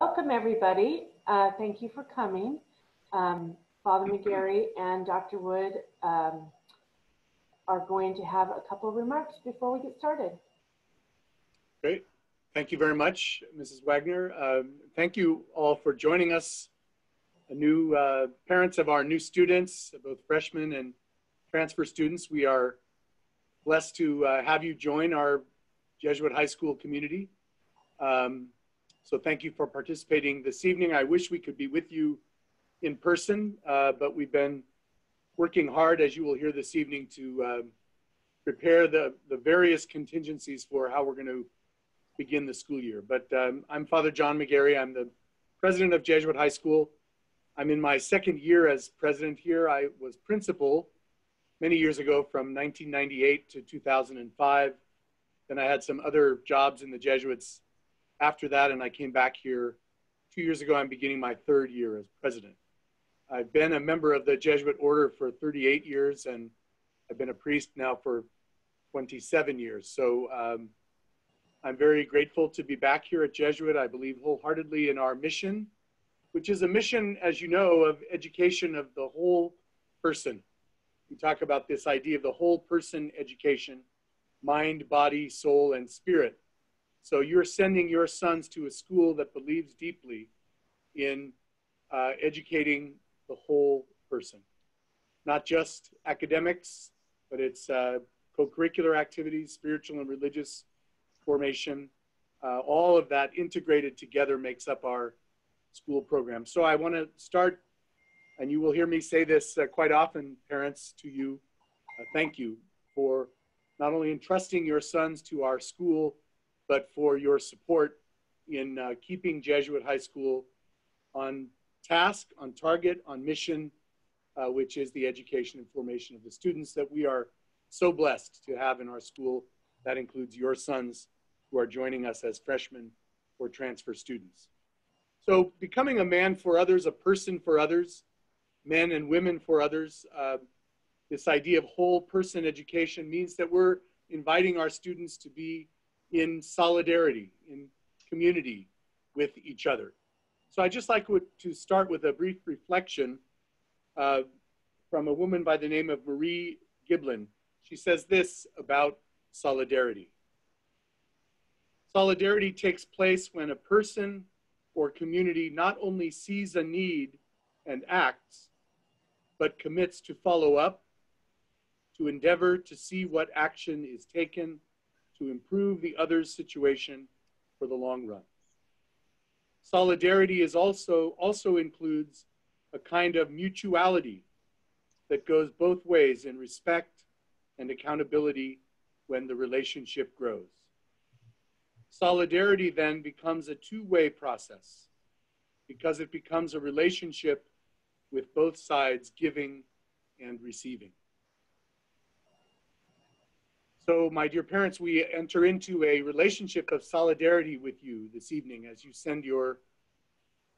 Welcome, everybody. Uh, thank you for coming. Um, Father McGarry and Dr. Wood um, are going to have a couple of remarks before we get started. Great. Thank you very much, Mrs. Wagner. Um, thank you all for joining us. new uh, parents of our new students, both freshmen and transfer students. We are blessed to uh, have you join our Jesuit High School community. Um, so thank you for participating this evening. I wish we could be with you in person, uh, but we've been working hard, as you will hear this evening, to um, prepare the, the various contingencies for how we're going to begin the school year. But um, I'm Father John McGarry. I'm the president of Jesuit High School. I'm in my second year as president here. I was principal many years ago from 1998 to 2005. Then I had some other jobs in the Jesuits after that, and I came back here two years ago. I'm beginning my third year as president. I've been a member of the Jesuit order for 38 years, and I've been a priest now for 27 years. So um, I'm very grateful to be back here at Jesuit. I believe wholeheartedly in our mission, which is a mission, as you know, of education of the whole person. We talk about this idea of the whole person education mind, body, soul, and spirit. So you're sending your sons to a school that believes deeply in uh, educating the whole person, not just academics, but it's uh, co-curricular activities, spiritual and religious formation. Uh, all of that integrated together makes up our school program. So I want to start, and you will hear me say this uh, quite often, parents, to you. Uh, thank you for not only entrusting your sons to our school, but for your support in uh, keeping Jesuit High School on task, on target, on mission, uh, which is the education and formation of the students that we are so blessed to have in our school. That includes your sons who are joining us as freshmen or transfer students. So becoming a man for others, a person for others, men and women for others, uh, this idea of whole person education means that we're inviting our students to be in solidarity, in community with each other. So I'd just like to start with a brief reflection uh, from a woman by the name of Marie Giblin. She says this about solidarity. Solidarity takes place when a person or community not only sees a need and acts, but commits to follow up, to endeavor to see what action is taken to improve the other's situation for the long run. Solidarity is also, also includes a kind of mutuality that goes both ways in respect and accountability when the relationship grows. Solidarity then becomes a two-way process because it becomes a relationship with both sides giving and receiving. So, my dear parents, we enter into a relationship of solidarity with you this evening as you send your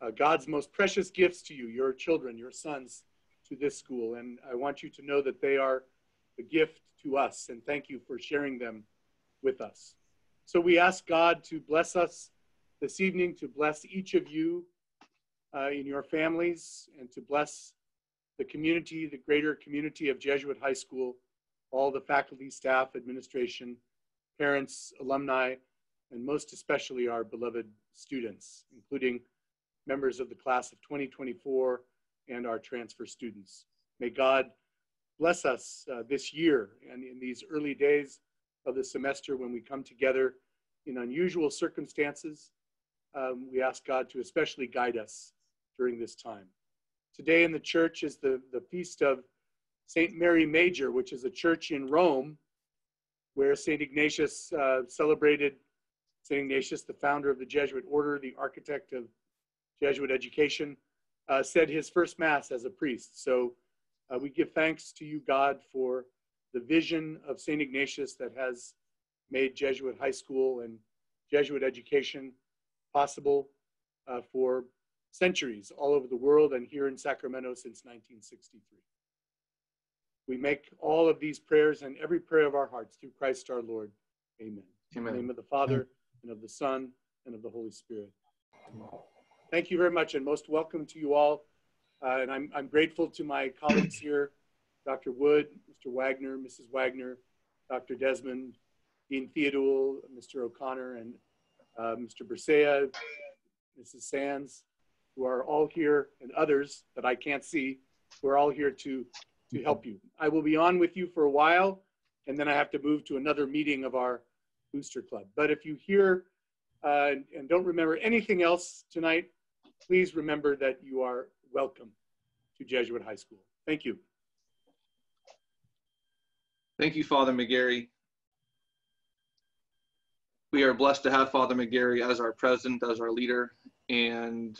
uh, God's most precious gifts to you, your children, your sons, to this school. And I want you to know that they are a gift to us, and thank you for sharing them with us. So, we ask God to bless us this evening, to bless each of you uh, in your families, and to bless the community, the greater community of Jesuit High School all the faculty, staff, administration, parents, alumni, and most especially our beloved students, including members of the class of 2024 and our transfer students. May God bless us uh, this year and in these early days of the semester when we come together in unusual circumstances. Um, we ask God to especially guide us during this time. Today in the church is the, the feast of St. Mary Major, which is a church in Rome where St. Ignatius uh, celebrated St. Ignatius, the founder of the Jesuit order, the architect of Jesuit education, uh, said his first Mass as a priest. So uh, we give thanks to you, God, for the vision of St. Ignatius that has made Jesuit high school and Jesuit education possible uh, for centuries all over the world and here in Sacramento since 1963. We make all of these prayers and every prayer of our hearts through Christ our Lord. Amen. Amen. In the name of the Father, and of the Son, and of the Holy Spirit. Thank you very much and most welcome to you all. Uh, and I'm, I'm grateful to my colleagues here, Dr. Wood, Mr. Wagner, Mrs. Wagner, Dr. Desmond, Dean Theodule, Mr. O'Connor, and uh, Mr. Bersea, Mrs. Sands, who are all here, and others that I can't see, who are all here to, to help you. I will be on with you for a while, and then I have to move to another meeting of our booster club. But if you hear uh, and, and don't remember anything else tonight, please remember that you are welcome to Jesuit High School. Thank you. Thank you, Father McGarry. We are blessed to have Father McGarry as our president, as our leader, and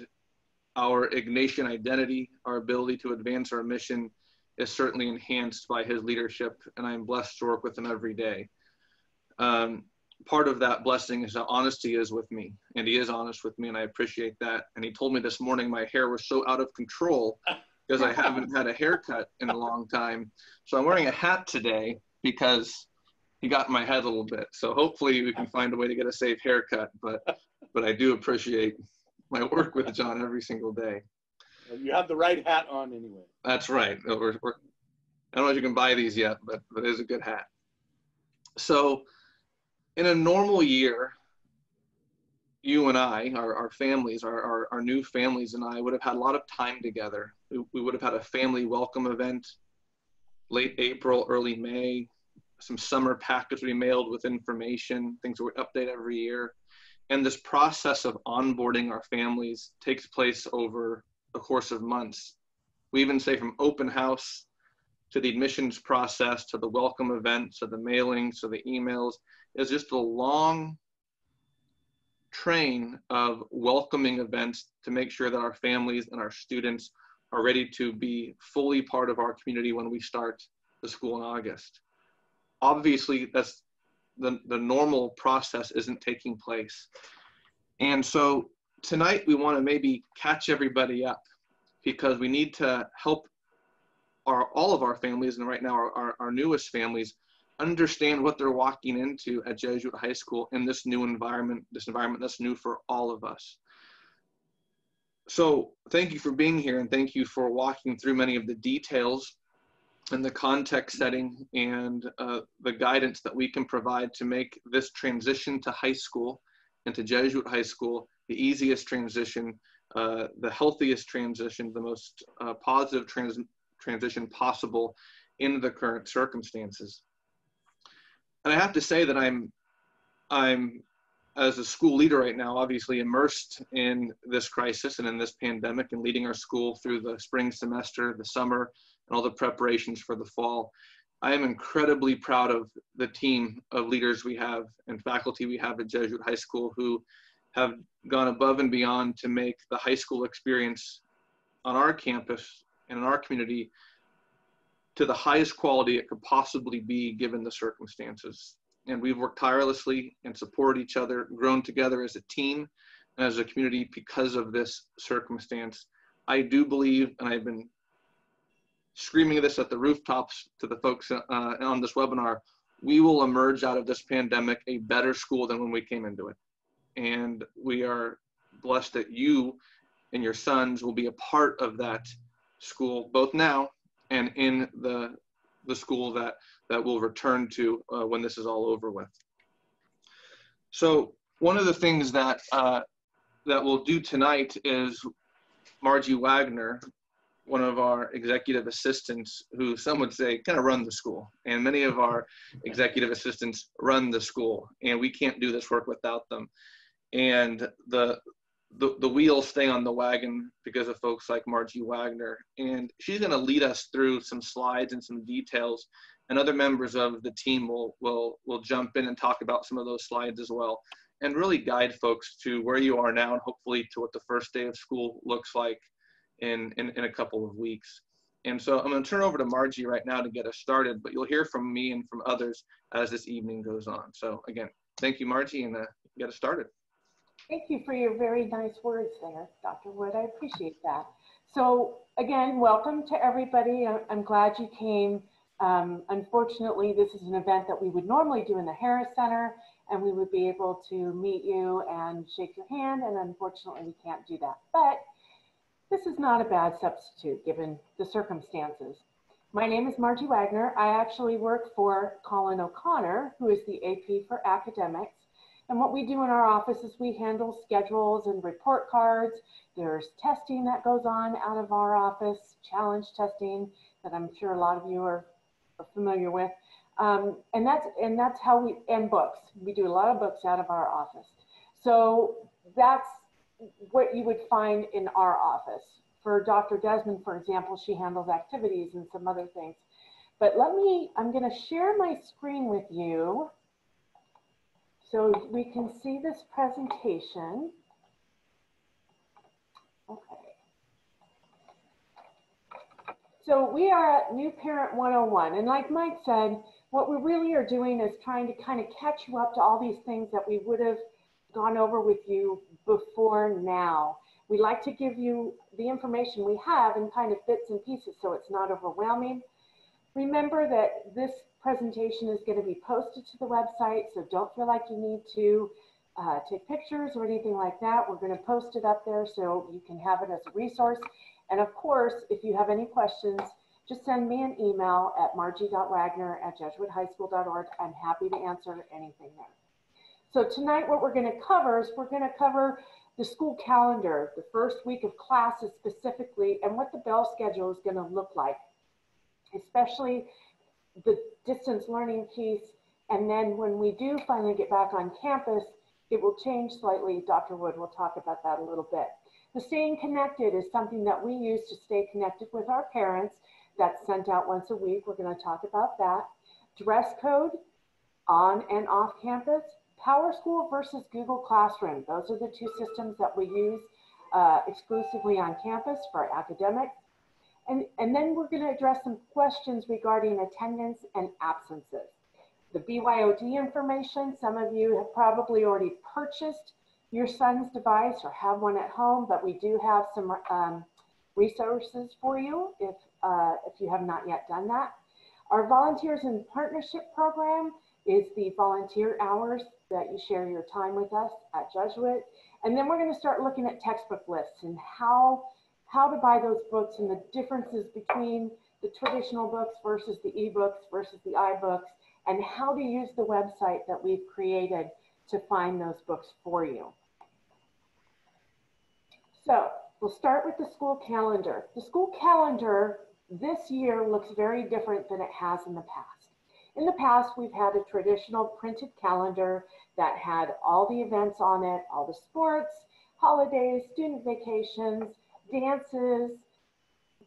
our Ignatian identity, our ability to advance our mission is certainly enhanced by his leadership, and I'm blessed to work with him every day. Um, part of that blessing is how honesty is with me, and he is honest with me, and I appreciate that. And he told me this morning my hair was so out of control because I haven't had a haircut in a long time. So I'm wearing a hat today because he got in my head a little bit. So hopefully we can find a way to get a safe haircut. But but I do appreciate my work with John every single day. You have the right hat on anyway. That's right. We're, we're, I don't know if you can buy these yet, but, but it is a good hat. So in a normal year, you and I, our, our families, our, our, our, new families and I would have had a lot of time together. We, we would have had a family welcome event late April, early May, some summer packets we mailed with information, things that we update every year. And this process of onboarding our families takes place over a course of months. We even say from open house to the admissions process to the welcome events to the mailings to the emails is just a long train of welcoming events to make sure that our families and our students are ready to be fully part of our community when we start the school in August. Obviously, that's the, the normal process isn't taking place. And so tonight we want to maybe catch everybody up because we need to help our all of our families and right now our, our, our newest families understand what they're walking into at Jesuit High School in this new environment, this environment that's new for all of us. So thank you for being here and thank you for walking through many of the details and the context setting and uh, the guidance that we can provide to make this transition to high school and to Jesuit High School the easiest transition, uh, the healthiest transition, the most uh, positive trans transition possible in the current circumstances and I have to say that I'm I'm as a school leader right now, obviously immersed in this crisis and in this pandemic and leading our school through the spring semester, the summer, and all the preparations for the fall. I am incredibly proud of the team of leaders we have and faculty we have at Jesuit High School who have gone above and beyond to make the high school experience on our campus and in our community to the highest quality it could possibly be given the circumstances. And we've worked tirelessly and supported each other, grown together as a team and as a community because of this circumstance. I do believe, and I've been screaming this at the rooftops to the folks uh, on this webinar, we will emerge out of this pandemic a better school than when we came into it. And we are blessed that you and your sons will be a part of that school, both now and in the, the school that, that we'll return to uh, when this is all over with. So one of the things that, uh, that we'll do tonight is Margie Wagner, one of our executive assistants who some would say kind of run the school. And many of our executive assistants run the school and we can't do this work without them. And the, the, the wheels stay on the wagon because of folks like Margie Wagner. And she's going to lead us through some slides and some details. And other members of the team will, will, will jump in and talk about some of those slides as well. And really guide folks to where you are now and hopefully to what the first day of school looks like in, in, in a couple of weeks. And so I'm going to turn over to Margie right now to get us started, but you'll hear from me and from others as this evening goes on. So again, thank you, Margie, and uh, get us started. Thank you for your very nice words there, Dr. Wood. I appreciate that. So again, welcome to everybody. I'm glad you came. Um, unfortunately, this is an event that we would normally do in the Harris Center, and we would be able to meet you and shake your hand. And unfortunately, we can't do that. But this is not a bad substitute given the circumstances. My name is Margie Wagner. I actually work for Colin O'Connor, who is the AP for academics. And what we do in our office is we handle schedules and report cards. There's testing that goes on out of our office, challenge testing that I'm sure a lot of you are, are familiar with. Um, and that's and that's how we and books. We do a lot of books out of our office. So that's what you would find in our office. For Dr. Desmond, for example, she handles activities and some other things. But let me, I'm going to share my screen with you so we can see this presentation. Okay. So we are at New Parent 101. And like Mike said, what we really are doing is trying to kind of catch you up to all these things that we would have gone over with you before now. We like to give you the information we have in kind of bits and pieces so it's not overwhelming. Remember that this presentation is going to be posted to the website, so don't feel like you need to uh, take pictures or anything like that. We're going to post it up there so you can have it as a resource. And of course, if you have any questions, just send me an email at margie.wagner at jesuithighschool.org. I'm happy to answer anything there. So tonight what we're going to cover is we're going to cover the school calendar, the first week of classes specifically, and what the bell schedule is going to look like, especially the distance learning piece. And then when we do finally get back on campus, it will change slightly. Dr. Wood will talk about that a little bit. The staying connected is something that we use to stay connected with our parents. That's sent out once a week. We're going to talk about that. Dress code on and off campus. PowerSchool versus Google Classroom. Those are the two systems that we use uh, exclusively on campus for academics. And, and then we're going to address some questions regarding attendance and absences. The BYOD information, some of you have probably already purchased your son's device or have one at home, but we do have some um, resources for you if, uh, if you have not yet done that. Our Volunteers in Partnership program is the volunteer hours that you share your time with us at Jesuit. And then we're going to start looking at textbook lists and how how to buy those books and the differences between the traditional books versus the ebooks versus the iBooks and how to use the website that we've created to find those books for you. So we'll start with the school calendar. The school calendar this year looks very different than it has in the past. In the past, we've had a traditional printed calendar that had all the events on it, all the sports, holidays, student vacations, dances,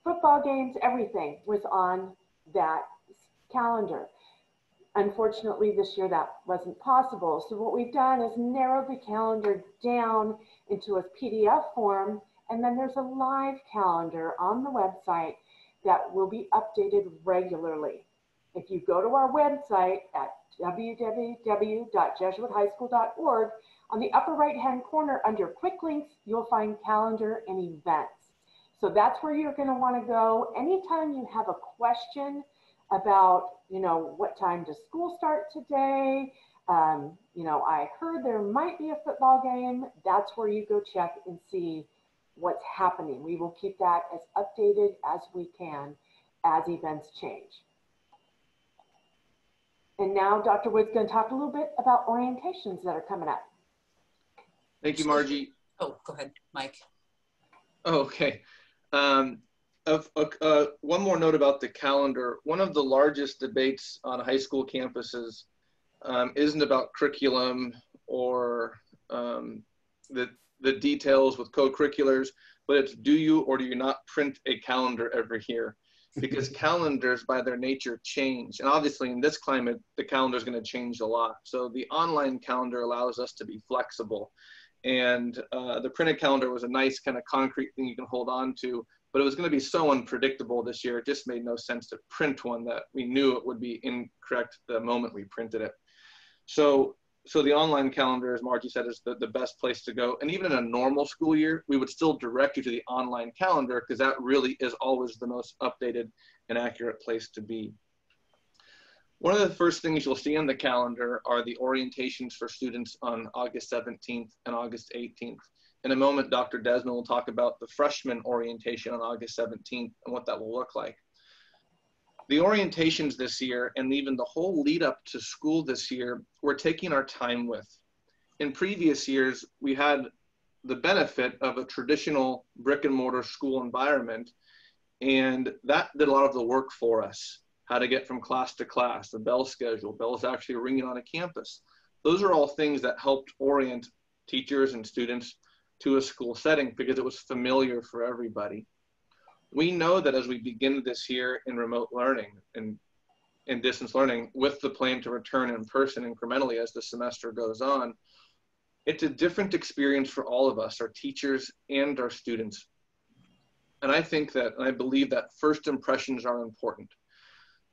football games, everything was on that calendar. Unfortunately, this year that wasn't possible. So what we've done is narrowed the calendar down into a PDF form, and then there's a live calendar on the website that will be updated regularly. If you go to our website at www.jesuithighschool.org, on the upper right hand corner under quick links, you'll find calendar and events. So that's where you're going to want to go. Anytime you have a question about, you know, what time does school start today? Um, you know, I heard there might be a football game. That's where you go check and see what's happening. We will keep that as updated as we can as events change. And now Dr. Wood's going to talk a little bit about orientations that are coming up. Thank you, Margie. Oh, go ahead, Mike. Oh, okay. Um, of, uh, one more note about the calendar. One of the largest debates on high school campuses um, isn't about curriculum or um, the, the details with co-curriculars, but it's do you or do you not print a calendar every year? because calendars by their nature change. And obviously in this climate, the calendar is going to change a lot. So the online calendar allows us to be flexible. And uh, the printed calendar was a nice kind of concrete thing you can hold on to, but it was going to be so unpredictable this year. It just made no sense to print one that we knew it would be incorrect the moment we printed it. So so the online calendar, as Margie said, is the, the best place to go. And even in a normal school year, we would still direct you to the online calendar because that really is always the most updated and accurate place to be. One of the first things you'll see on the calendar are the orientations for students on August 17th and August 18th. In a moment, Dr. Desmond will talk about the freshman orientation on August 17th and what that will look like. The orientations this year and even the whole lead up to school this year, we're taking our time with. In previous years, we had the benefit of a traditional brick and mortar school environment, and that did a lot of the work for us how to get from class to class, the bell schedule, bells actually ringing on a campus. Those are all things that helped orient teachers and students to a school setting because it was familiar for everybody. We know that as we begin this year in remote learning and in distance learning with the plan to return in person incrementally as the semester goes on, it's a different experience for all of us, our teachers and our students. And I think that, and I believe that first impressions are important.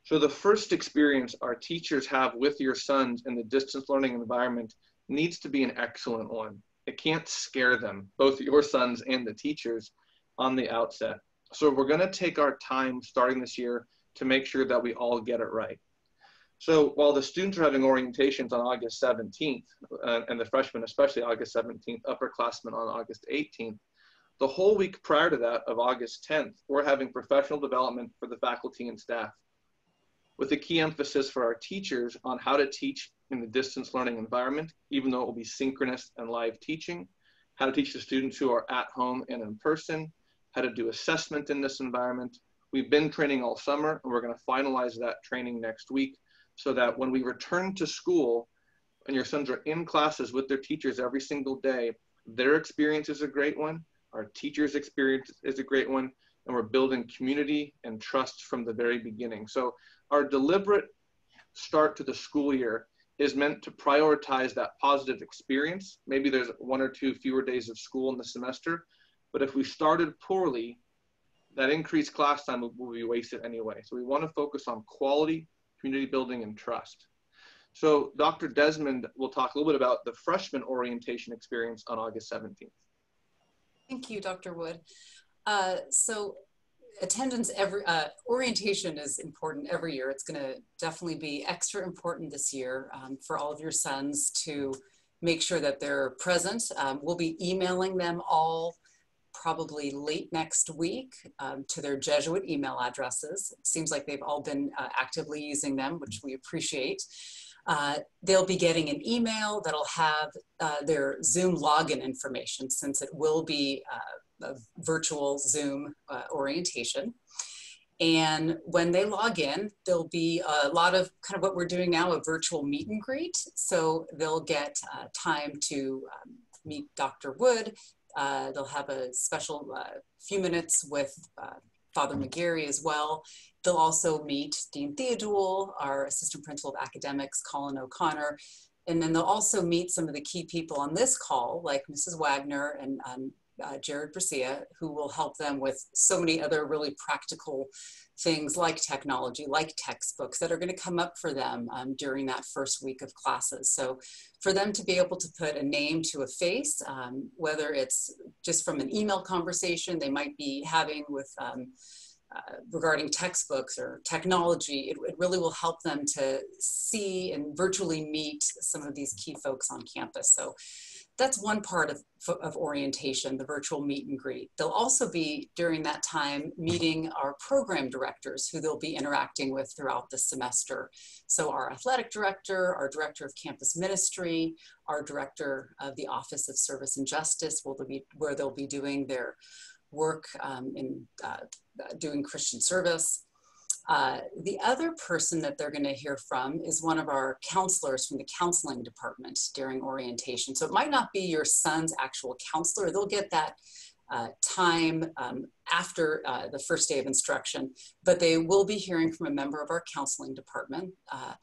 So the first experience our teachers have with your sons in the distance learning environment needs to be an excellent one. It can't scare them, both your sons and the teachers on the outset. So we're gonna take our time starting this year to make sure that we all get it right. So while the students are having orientations on August 17th, uh, and the freshmen especially August 17th, upperclassmen on August 18th, the whole week prior to that of August 10th, we're having professional development for the faculty and staff with a key emphasis for our teachers on how to teach in the distance learning environment, even though it will be synchronous and live teaching, how to teach the students who are at home and in person, how to do assessment in this environment. We've been training all summer and we're gonna finalize that training next week so that when we return to school and your sons are in classes with their teachers every single day, their experience is a great one, our teachers' experience is a great one, and we're building community and trust from the very beginning. So our deliberate start to the school year is meant to prioritize that positive experience. Maybe there's one or two fewer days of school in the semester, but if we started poorly, that increased class time will, be wasted anyway. So we want to focus on quality, community building, and trust. So Dr. Desmond will talk a little bit about the freshman orientation experience on August 17th. Thank you, Dr. Wood. Uh, so attendance every uh, orientation is important every year. It's going to definitely be extra important this year um, for all of your sons to make sure that they're present. Um, we'll be emailing them all probably late next week um, to their jesuit email addresses. It seems like they've all been uh, actively using them which we appreciate. Uh, they'll be getting an email that'll have uh, their zoom login information since it will be uh, a virtual Zoom uh, orientation. And when they log in, there'll be a lot of kind of what we're doing now, a virtual meet and greet. So they'll get uh, time to um, meet Dr. Wood. Uh, they'll have a special uh, few minutes with uh, Father McGarry as well. They'll also meet Dean Theodule, our assistant principal of academics, Colin O'Connor, and then they'll also meet some of the key people on this call, like Mrs. Wagner and um, uh, Jared Brasia, who will help them with so many other really practical things like technology, like textbooks that are going to come up for them um, during that first week of classes. So for them to be able to put a name to a face, um, whether it's just from an email conversation they might be having with um, uh, regarding textbooks or technology, it, it, really will help them to see and virtually meet some of these key folks on campus. So that's one part of, of orientation, the virtual meet and greet. They'll also be during that time meeting our program directors who they'll be interacting with throughout the semester. So our athletic director, our director of campus ministry, our director of the Office of Service and Justice will be, where they'll be doing their work um, in uh, doing Christian service. Uh, the other person that they're going to hear from is one of our counselors from the counseling department during orientation. So it might not be your son's actual counselor. They'll get that uh, time um, after uh, the first day of instruction, but they will be hearing from a member of our counseling department. Uh,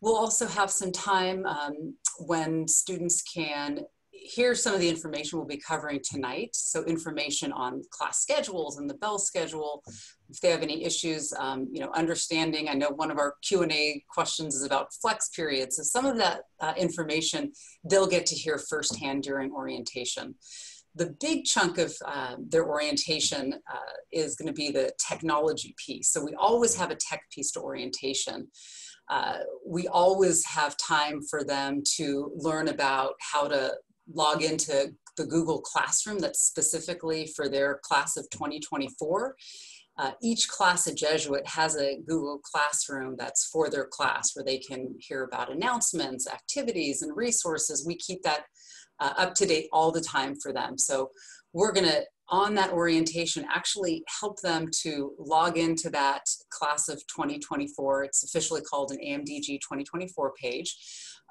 we'll also have some time um, when students can here's some of the information we'll be covering tonight. So information on class schedules and the bell schedule. If they have any issues, um, you know, understanding, I know one of our Q&A questions is about flex periods. So some of that uh, information they'll get to hear firsthand during orientation. The big chunk of uh, their orientation uh, is gonna be the technology piece. So we always have a tech piece to orientation. Uh, we always have time for them to learn about how to log into the Google Classroom that's specifically for their class of 2024. Uh, each class at Jesuit has a Google Classroom that's for their class where they can hear about announcements, activities, and resources. We keep that uh, up to date all the time for them. So we're going to on that orientation actually help them to log into that class of 2024. It's officially called an AMDG 2024 page.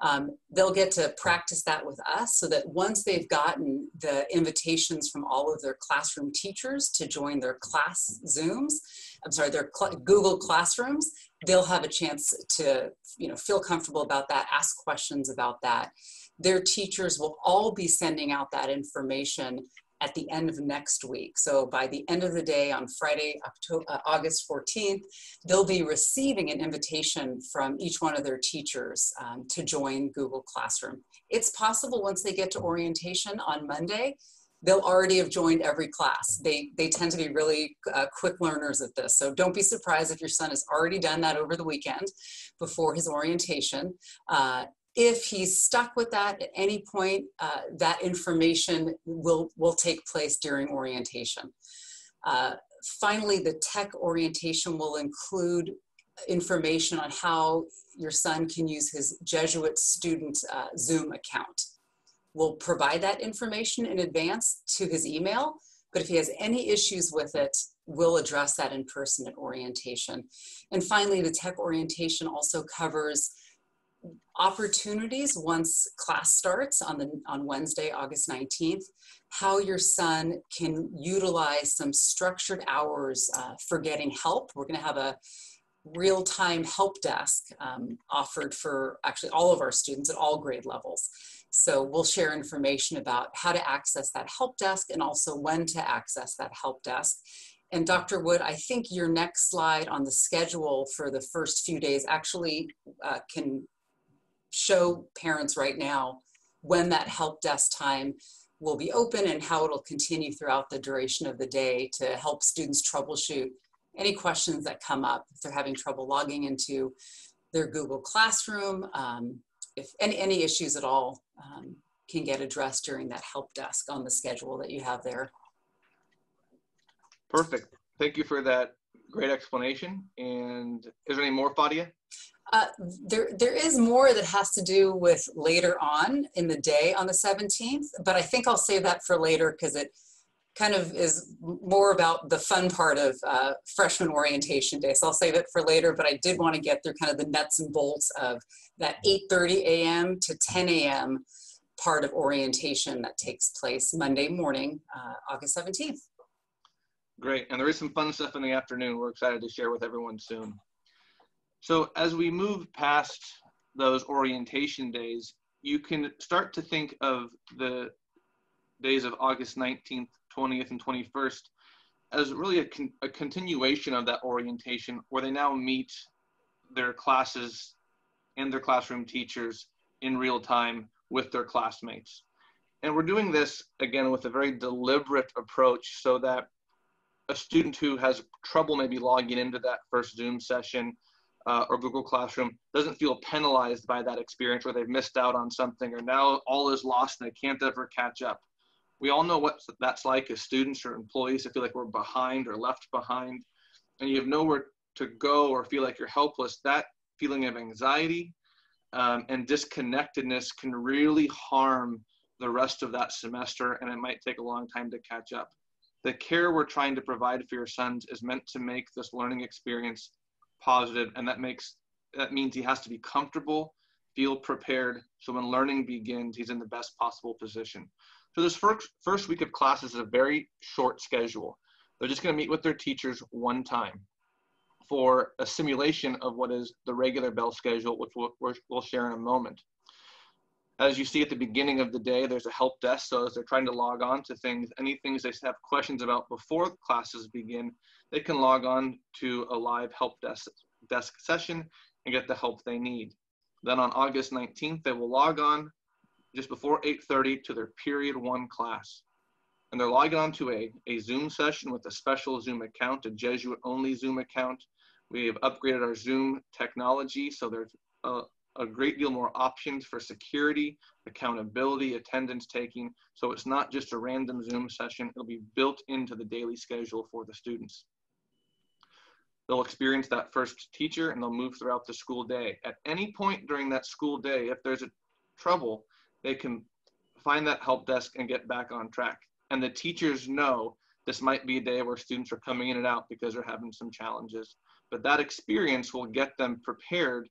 Um, they'll get to practice that with us so that once they've gotten the invitations from all of their classroom teachers to join their class Zooms, I'm sorry, their cl Google Classrooms, they'll have a chance to you know, feel comfortable about that, ask questions about that. Their teachers will all be sending out that information at the end of next week. So by the end of the day on Friday, October, uh, August 14th, they'll be receiving an invitation from each one of their teachers um, to join Google Classroom. It's possible once they get to orientation on Monday, they'll already have joined every class. They, they tend to be really uh, quick learners at this. So don't be surprised if your son has already done that over the weekend before his orientation. Uh, if he's stuck with that at any point, uh, that information will, will take place during orientation. Uh, finally, the tech orientation will include information on how your son can use his Jesuit student uh, Zoom account. We'll provide that information in advance to his email, but if he has any issues with it, we'll address that in person at orientation. And finally, the tech orientation also covers opportunities once class starts on the on Wednesday, August 19th, how your son can utilize some structured hours uh, for getting help. We're going to have a real-time help desk um, offered for actually all of our students at all grade levels. So we'll share information about how to access that help desk and also when to access that help desk. And Dr. Wood, I think your next slide on the schedule for the first few days actually uh, can show parents right now when that help desk time will be open and how it'll continue throughout the duration of the day to help students troubleshoot any questions that come up if they're having trouble logging into their Google Classroom, um, if any, any issues at all um, can get addressed during that help desk on the schedule that you have there. Perfect. Thank you for that great explanation. And is there any more, Fadia? Uh, there, there is more that has to do with later on in the day on the 17th, but I think I'll save that for later because it kind of is more about the fun part of uh, freshman orientation day. So I'll save it for later, but I did want to get through kind of the nuts and bolts of that 8.30 a.m. to 10 a.m. part of orientation that takes place Monday morning, uh, August 17th. Great, and there is some fun stuff in the afternoon we're excited to share with everyone soon. So as we move past those orientation days, you can start to think of the days of August 19th, 20th, and 21st as really a, con a continuation of that orientation where they now meet their classes and their classroom teachers in real time with their classmates. And we're doing this again with a very deliberate approach so that a student who has trouble maybe logging into that first Zoom session uh, or Google Classroom doesn't feel penalized by that experience where they've missed out on something or now all is lost and they can't ever catch up. We all know what that's like as students or employees to feel like we're behind or left behind and you have nowhere to go or feel like you're helpless. That feeling of anxiety um, and disconnectedness can really harm the rest of that semester and it might take a long time to catch up. The care we're trying to provide for your sons is meant to make this learning experience positive, and that makes that means he has to be comfortable, feel prepared, so when learning begins, he's in the best possible position. So this first first week of classes is a very short schedule. They're just going to meet with their teachers one time for a simulation of what is the regular bell schedule, which we'll, we'll share in a moment. As you see at the beginning of the day, there's a help desk. So as they're trying to log on to things, any things they have questions about before classes begin, they can log on to a live help desk, desk session and get the help they need. Then on August 19th, they will log on just before 8.30 to their period one class. And they're logging on to a, a Zoom session with a special Zoom account, a Jesuit only Zoom account We have upgraded our Zoom technology, so there's a, a great deal more options for security, accountability, attendance taking. So it's not just a random Zoom session, it'll be built into the daily schedule for the students. They'll experience that first teacher and they'll move throughout the school day. At any point during that school day, if there's a trouble, they can find that help desk and get back on track. And the teachers know this might be a day where students are coming in and out because they're having some challenges. But that experience will get them prepared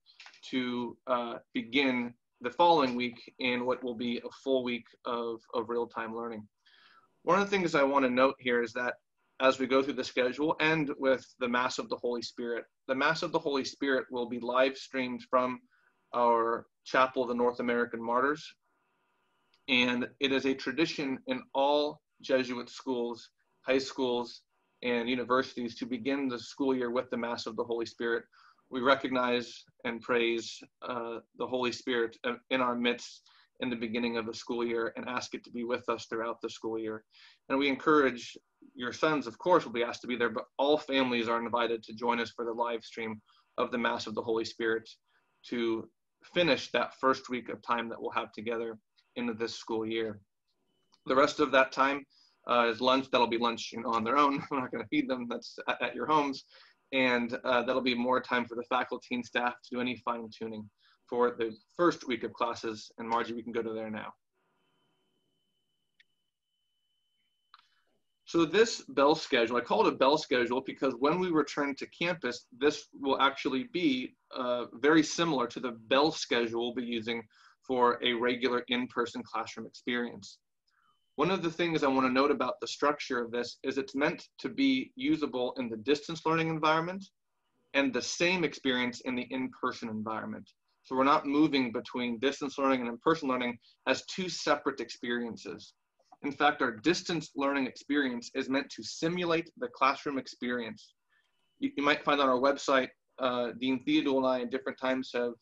to uh, begin the following week in what will be a full week of, of real-time learning. One of the things I want to note here is that as we go through the schedule and with the Mass of the Holy Spirit, the Mass of the Holy Spirit will be live streamed from our Chapel of the North American Martyrs. And it is a tradition in all Jesuit schools, high schools, and universities to begin the school year with the Mass of the Holy Spirit. We recognize and praise uh, the Holy Spirit in our midst in the beginning of the school year and ask it to be with us throughout the school year. And we encourage your sons, of course, will be asked to be there, but all families are invited to join us for the live stream of the Mass of the Holy Spirit to finish that first week of time that we'll have together into this school year. The rest of that time uh, is lunch. That'll be lunch you know, on their own. We're not going to feed them. That's at, at your homes. And uh, that'll be more time for the faculty and staff to do any fine tuning for the first week of classes. And Margie, we can go to there now. So this bell schedule, I call it a bell schedule because when we return to campus, this will actually be uh, very similar to the bell schedule we'll be using for a regular in-person classroom experience. One of the things I want to note about the structure of this is it's meant to be usable in the distance learning environment and the same experience in the in-person environment. So we're not moving between distance learning and in-person learning as two separate experiences. In fact, our distance learning experience is meant to simulate the classroom experience. You, you might find on our website, uh, Dean Theodore and I at different times have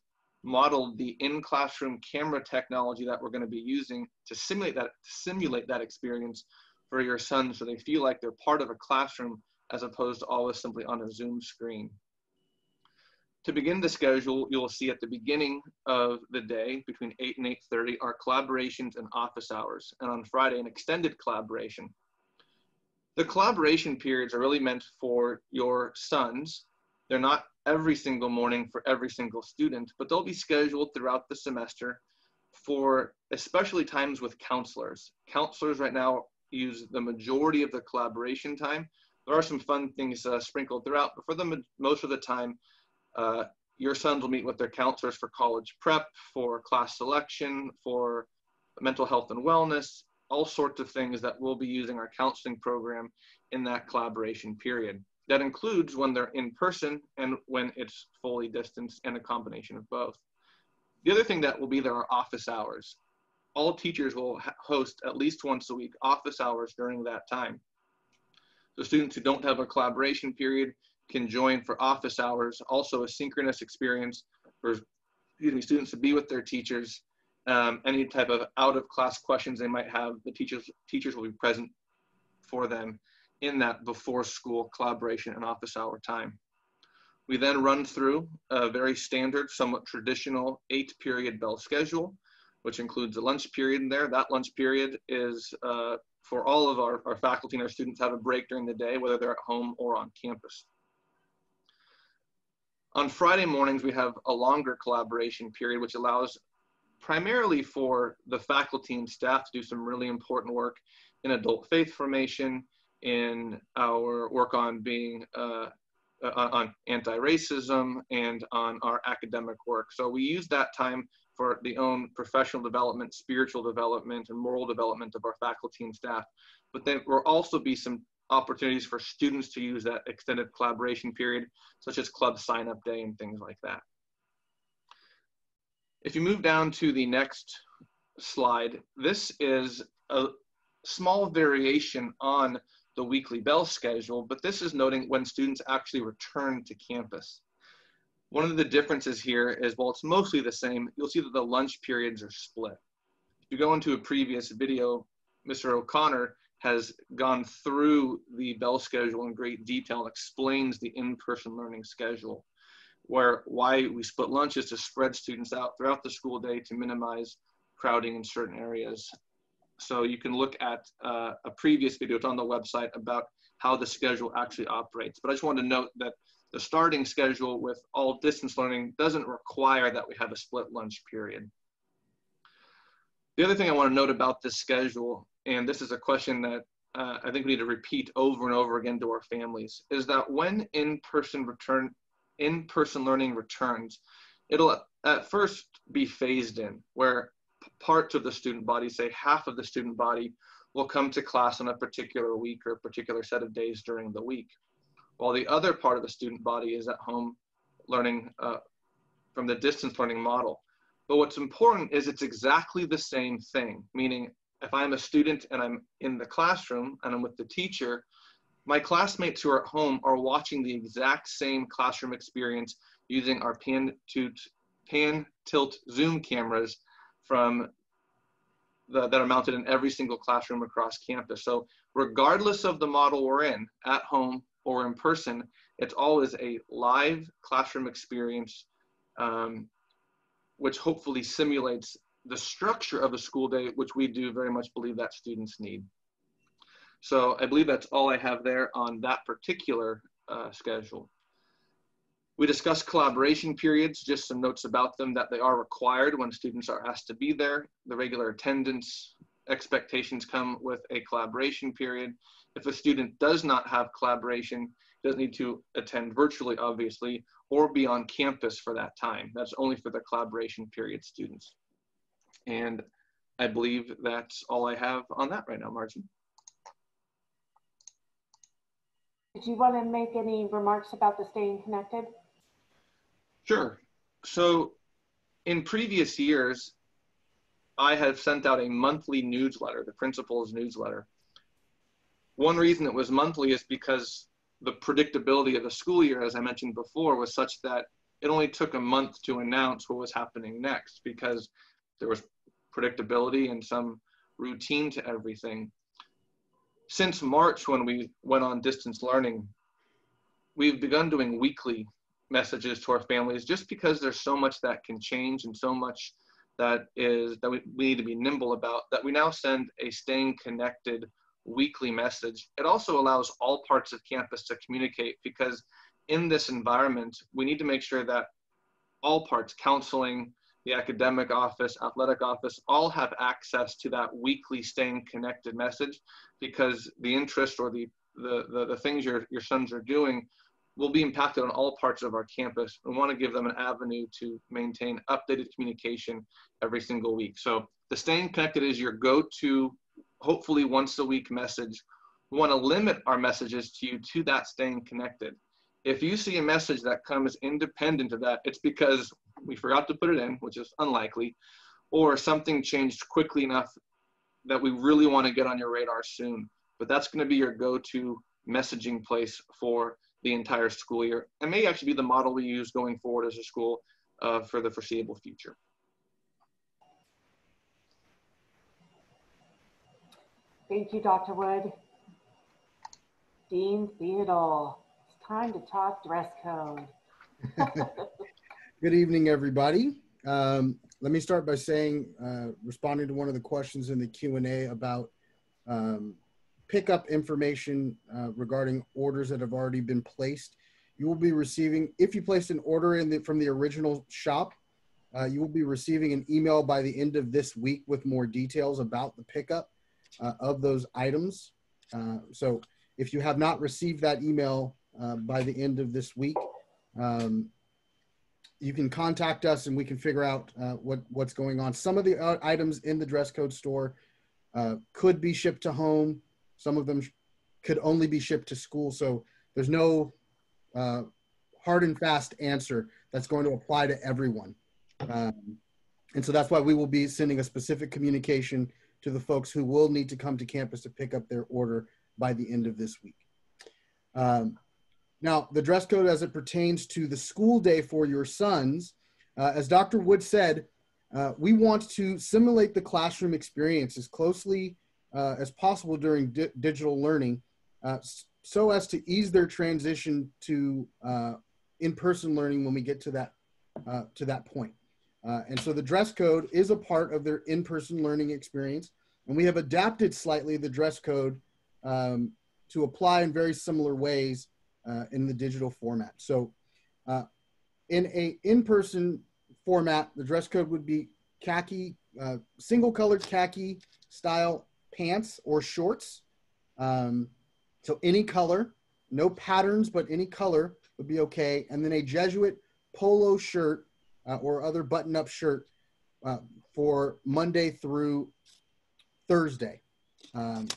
modeled the in-classroom camera technology that we're going to be using to simulate that, simulate that experience for your son so they feel like they're part of a classroom as opposed to always simply on a Zoom screen. To begin the schedule, you'll see at the beginning of the day between 8 and 8.30 are collaborations and office hours, and on Friday, an extended collaboration. The collaboration periods are really meant for your sons. They're not every single morning for every single student, but they'll be scheduled throughout the semester for especially times with counselors. Counselors right now use the majority of the collaboration time. There are some fun things uh, sprinkled throughout, but for the most of the time, uh, your sons will meet with their counselors for college prep, for class selection, for mental health and wellness, all sorts of things that we'll be using our counseling program in that collaboration period. That includes when they're in person and when it's fully distanced and a combination of both. The other thing that will be there are office hours. All teachers will host at least once a week office hours during that time. So students who don't have a collaboration period can join for office hours, also a synchronous experience for excuse me, students to be with their teachers. Um, any type of out of class questions they might have, the teachers, teachers will be present for them in that before school collaboration and office hour time. We then run through a very standard, somewhat traditional eight period bell schedule, which includes a lunch period in there. That lunch period is uh, for all of our, our faculty and our students have a break during the day, whether they're at home or on campus. On Friday mornings, we have a longer collaboration period, which allows primarily for the faculty and staff to do some really important work in adult faith formation, in our work on being uh, uh on anti-racism and on our academic work. So we use that time for the own professional development, spiritual development, and moral development of our faculty and staff. But there will also be some opportunities for students to use that extended collaboration period, such as club sign up day and things like that. If you move down to the next slide, this is a small variation on the weekly bell schedule, but this is noting when students actually return to campus. One of the differences here is, while it's mostly the same, you'll see that the lunch periods are split. If you go into a previous video, Mr. O'Connor has gone through the Bell schedule in great detail and explains the in-person learning schedule, where why we split lunches to spread students out throughout the school day to minimize crowding in certain areas. So you can look at uh, a previous video, it's on the website about how the schedule actually operates. But I just want to note that the starting schedule with all distance learning doesn't require that we have a split lunch period. The other thing I want to note about this schedule, and this is a question that uh, I think we need to repeat over and over again to our families, is that when in-person return, in-person learning returns, it'll at first be phased in, where parts of the student body, say half of the student body, will come to class on a particular week or a particular set of days during the week, while the other part of the student body is at home learning uh, from the distance learning model. But what's important is it's exactly the same thing, meaning if I'm a student and I'm in the classroom and I'm with the teacher, my classmates who are at home are watching the exact same classroom experience using our pan, pan tilt zoom cameras from the, that are mounted in every single classroom across campus. So regardless of the model we're in, at home or in person, it's always a live classroom experience, um, which hopefully simulates the structure of a school day, which we do very much believe that students need. So I believe that's all I have there on that particular uh, schedule. We discussed collaboration periods, just some notes about them that they are required when students are asked to be there. The regular attendance expectations come with a collaboration period. If a student does not have collaboration, does need to attend virtually, obviously, or be on campus for that time. That's only for the collaboration period students. And I believe that's all I have on that right now, Margie. Did you want to make any remarks about the staying connected? Sure. So in previous years, I have sent out a monthly newsletter, the principal's newsletter. One reason it was monthly is because the predictability of the school year, as I mentioned before, was such that it only took a month to announce what was happening next because there was predictability and some routine to everything. Since March, when we went on distance learning, we've begun doing weekly messages to our families just because there's so much that can change and so much that is that we, we need to be nimble about that we now send a staying connected weekly message. It also allows all parts of campus to communicate because in this environment we need to make sure that all parts counseling the academic office athletic office all have access to that weekly staying connected message because the interest or the the, the, the things your, your sons are doing will be impacted on all parts of our campus. We want to give them an avenue to maintain updated communication every single week. So the staying connected is your go-to, hopefully once a week message. We want to limit our messages to you to that staying connected. If you see a message that comes independent of that, it's because we forgot to put it in, which is unlikely, or something changed quickly enough that we really want to get on your radar soon. But that's going to be your go-to messaging place for the entire school year and may actually be the model we use going forward as a school uh, for the foreseeable future. Thank you, Dr. Wood. Dean Theodore, it's time to talk dress code. Good evening, everybody. Um, let me start by saying, uh, responding to one of the questions in the Q&A about um, pick up information uh, regarding orders that have already been placed. You will be receiving, if you placed an order in the, from the original shop, uh, you will be receiving an email by the end of this week with more details about the pickup uh, of those items. Uh, so if you have not received that email uh, by the end of this week, um, you can contact us and we can figure out uh, what, what's going on. Some of the items in the dress code store could be shipped to home. Some of them could only be shipped to school. So there's no uh, hard and fast answer that's going to apply to everyone. Um, and so that's why we will be sending a specific communication to the folks who will need to come to campus to pick up their order by the end of this week. Um, now, the dress code as it pertains to the school day for your sons, uh, as Dr. Wood said, uh, we want to simulate the classroom experience as closely uh, as possible during di- digital learning uh, so as to ease their transition to uh, in-person learning when we get to that uh, to that point. Uh, and so the dress code is a part of their in-person learning experience, and we have adapted slightly the dress code um, to apply in very similar ways uh, in the digital format. So, in a in-person format, the dress code would be khaki, uh, single-colored khaki style pants or shorts. Um, so any color, no patterns, but any color would be okay. And then a Jesuit polo shirt uh, or other button-up shirt uh, for Monday through Thursday. Um,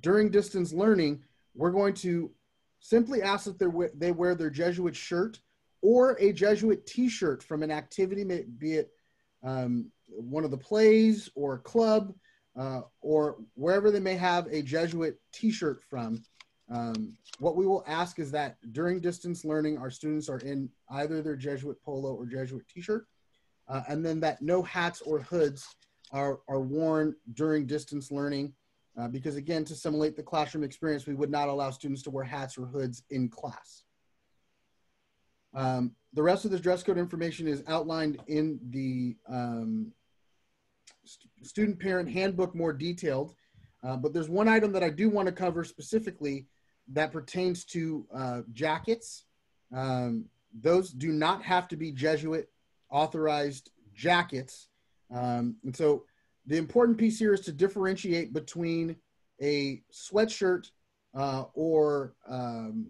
during distance learning, we're going to simply ask that they wear their Jesuit shirt or a Jesuit T-shirt from an activity, be it um, one of the plays or a club uh, or wherever they may have a Jesuit T-shirt from. Um, what we will ask is that during distance learning, our students are in either their Jesuit polo or Jesuit t-shirt, uh, and then that no hats or hoods are, are worn during distance learning. Uh, because again, to simulate the classroom experience, we would not allow students to wear hats or hoods in class. Um, the rest of the dress code information is outlined in the um, student parent handbook more detailed. Uh, but there's one item that I do want to cover specifically that pertains to uh, jackets. Um, those do not have to be Jesuit authorized jackets. Um, and so the important piece here is to differentiate between a sweatshirt uh, or um,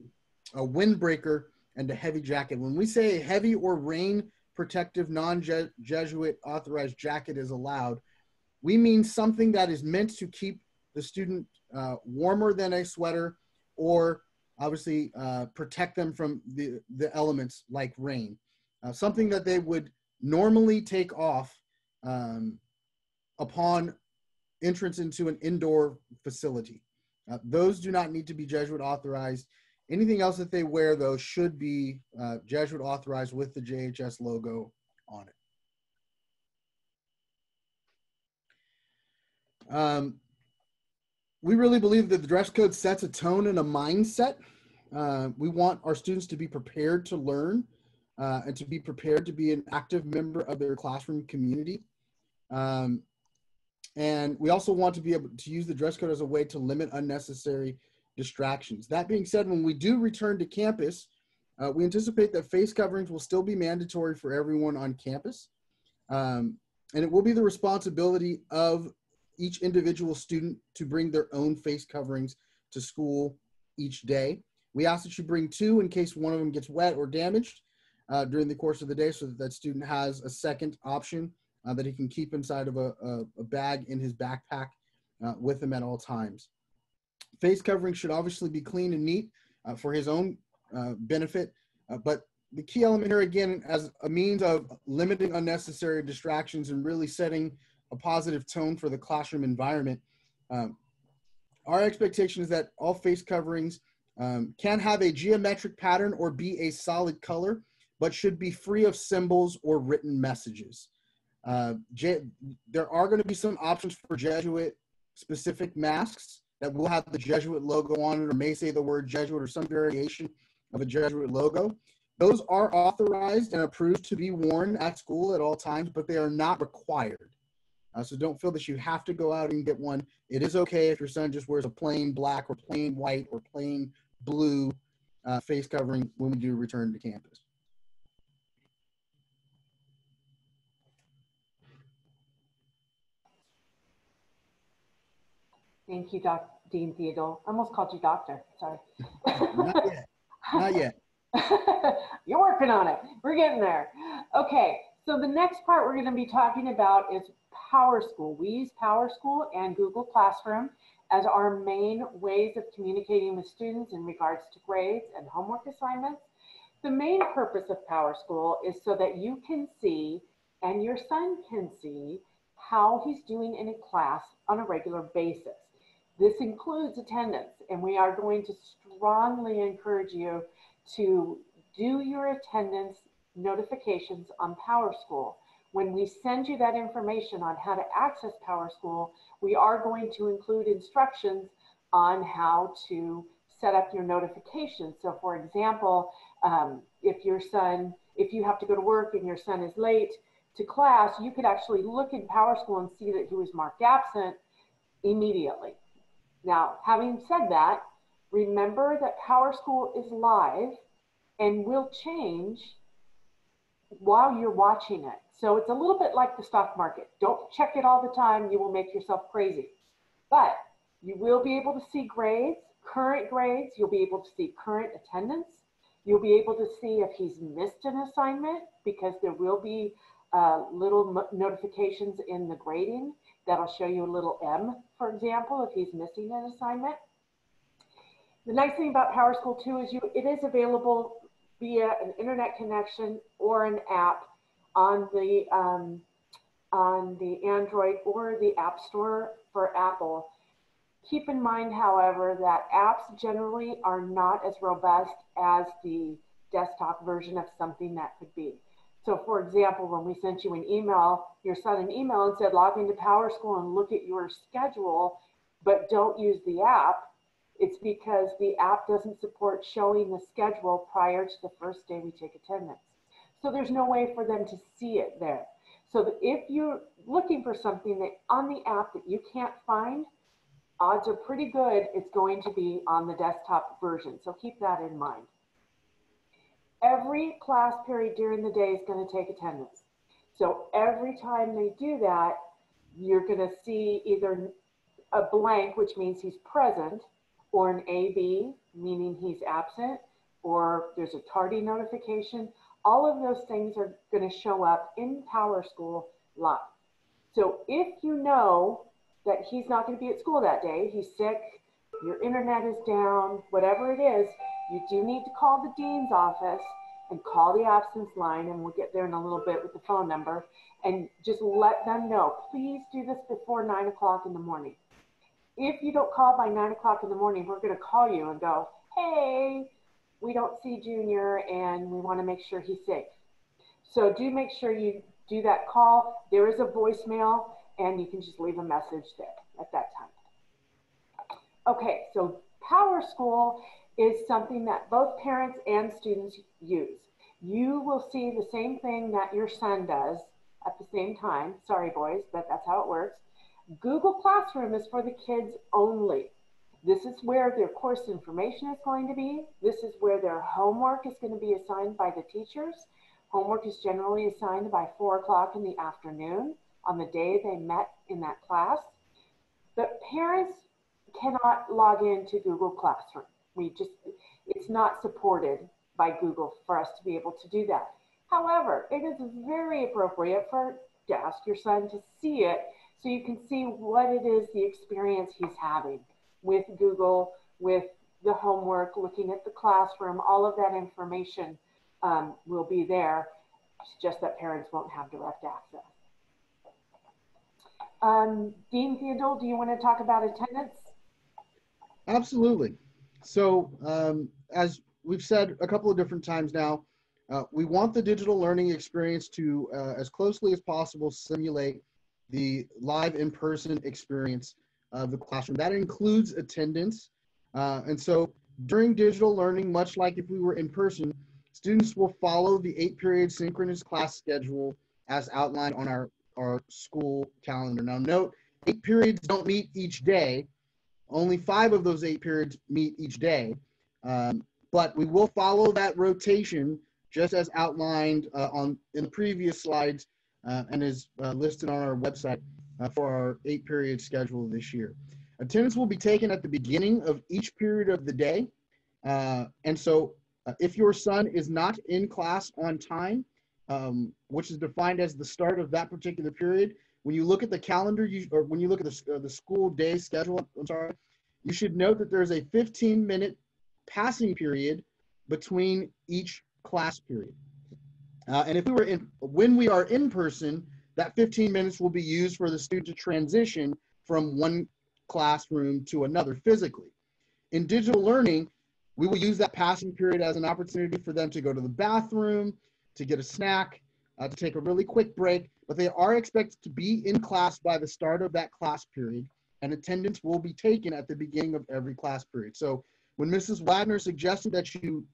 a windbreaker and a heavy jacket. When we say a heavy or rain protective non Jesuit authorized jacket is allowed, we mean something that is meant to keep the student uh, warmer than a sweater or obviously uh, protect them from the, the elements like rain. Uh, something that they would normally take off um, upon entrance into an indoor facility. Uh, those do not need to be Jesuit authorized. Anything else that they wear, though, should be uh, Jesuit authorized with the JHS logo on it. Um, we really believe that the dress code sets a tone and a mindset. Uh, we want our students to be prepared to learn uh, and to be prepared to be an active member of their classroom community. Um, and we also want to be able to use the dress code as a way to limit unnecessary distractions. That being said, when we do return to campus, uh, we anticipate that face coverings will still be mandatory for everyone on campus. Um, and it will be the responsibility of each individual student to bring their own face coverings to school each day. We ask that you bring two in case one of them gets wet or damaged uh, during the course of the day so that that student has a second option uh, that he can keep inside of a, a, a bag in his backpack uh, with him at all times. Face covering should obviously be clean and neat uh, for his own uh, benefit, uh, but the key element here again as a means of limiting unnecessary distractions and really setting a positive tone for the classroom environment. Um, our expectation is that all face coverings um, can have a geometric pattern or be a solid color, but should be free of symbols or written messages. Uh, there are going to be some options for Jesuit specific masks that will have the Jesuit logo on it or may say the word Jesuit or some variation of a Jesuit logo. Those are authorized and approved to be worn at school at all times, but they are not required. Uh, so don't feel that you have to go out and get one. It is okay if your son just wears a plain black or plain white or plain blue uh, face covering when we do return to campus. Thank you, Doc, Dean Theodore. I almost called you doctor. Sorry. Not yet. Not yet. You're working on it. We're getting there. Okay. So the next part we're going to be talking about is PowerSchool. We use PowerSchool and Google Classroom as our main ways of communicating with students in regards to grades and homework assignments. The main purpose of PowerSchool is so that you can see and your son can see how he's doing in a class on a regular basis. This includes attendance, and we are going to strongly encourage you to do your attendance notifications on PowerSchool. when we send you that information on how to access PowerSchool, we are going to include instructions on how to set up your notifications. So for example, um, if your son, if you have to go to work and your son is late to class, you could actually look in PowerSchool and see that he was marked absent immediately. Now, having said that, remember that PowerSchool is live and will change while you're watching it. So it's a little bit like the stock market. Don't check it all the time. You will make yourself crazy. But you will be able to see grades, current grades. You'll be able to see current attendance. You'll be able to see if he's missed an assignment because there will be uh, little notifications in the grading that'll show you a little M, for example, if he's missing an assignment. The nice thing about PowerSchool 2 is you, it is available via an internet connection or an app on the um, on the Android or the App Store for Apple. Keep in mind, however, that apps generally are not as robust as the desktop version of something that could be. So for example, when we sent you an email, your son an email and said, log into PowerSchool and look at your schedule, but don't use the app, it's because the app doesn't support showing the schedule prior to the first day we take attendance. So there's no way for them to see it there. So if you're looking for something that on the app that you can't find, odds are pretty good it's going to be on the desktop version. So keep that in mind. Every class period during the day is going to take attendance. So every time they do that, you're going to see either a blank, which means he's present, or an AB, meaning he's absent, or there's a tardy notification. All of those things are going to show up in PowerSchool live. So if you know that he's not going to be at school that day, he's sick, your internet is down, whatever it is, you do need to call the dean's office and call the absence line, and we'll get there in a little bit with the phone number, and just let them know. Please do this before nine o'clock in the morning. If you don't call by nine o'clock in the morning, we're going to call you and go, hey, we don't see Junior, and we want to make sure he's safe. So do make sure you do that call. There is a voicemail, and you can just leave a message there at that time. Okay, so PowerSchool is something that both parents and students use. You will see the same thing that your son does at the same time. Sorry, boys, but that's how it works. Google Classroom is for the kids only. This is where their course information is going to be. This is where their homework is going to be assigned by the teachers. Homework is generally assigned by four o'clock in the afternoon on the day they met in that class. But parents cannot log into Google Classroom. We just, it's not supported by Google for us to be able to do that. However, it is very appropriate for to ask your son to see it so you can see what it is the experience he's having with Google, with the homework, looking at the classroom, all of that information um, will be there. It's just that parents won't have direct access. Um, Dean Theodule, do you want to talk about attendance? Absolutely. So um, as we've said a couple of different times now, uh, we want the digital learning experience to, uh, as closely as possible, simulate the live in-person experience of the classroom. That includes attendance. Uh, and so during digital learning, much like if we were in person, students will follow the eight period synchronous class schedule as outlined on our, our school calendar. Now note, eight periods don't meet each day, only five of those eight periods meet each day, um, but we will follow that rotation just as outlined uh, on in the previous slides uh, and is uh, listed on our website uh, for our eight period schedule this year. Attendance will be taken at the beginning of each period of the day. Uh, and so uh, if your son is not in class on time, um, which is defined as the start of that particular period, when you look at the calendar, you, or when you look at the, the school day schedule, I'm sorry, you should note that there's a 15 minute passing period between each class period. Uh, and if we were in, when we are in person, that 15 minutes will be used for the student to transition from one classroom to another physically. In digital learning, we will use that passing period as an opportunity for them to go to the bathroom, to get a snack, uh, to take a really quick break, but they are expected to be in class by the start of that class period, and attendance will be taken at the beginning of every class period. So when Mrs. Wagner suggested that you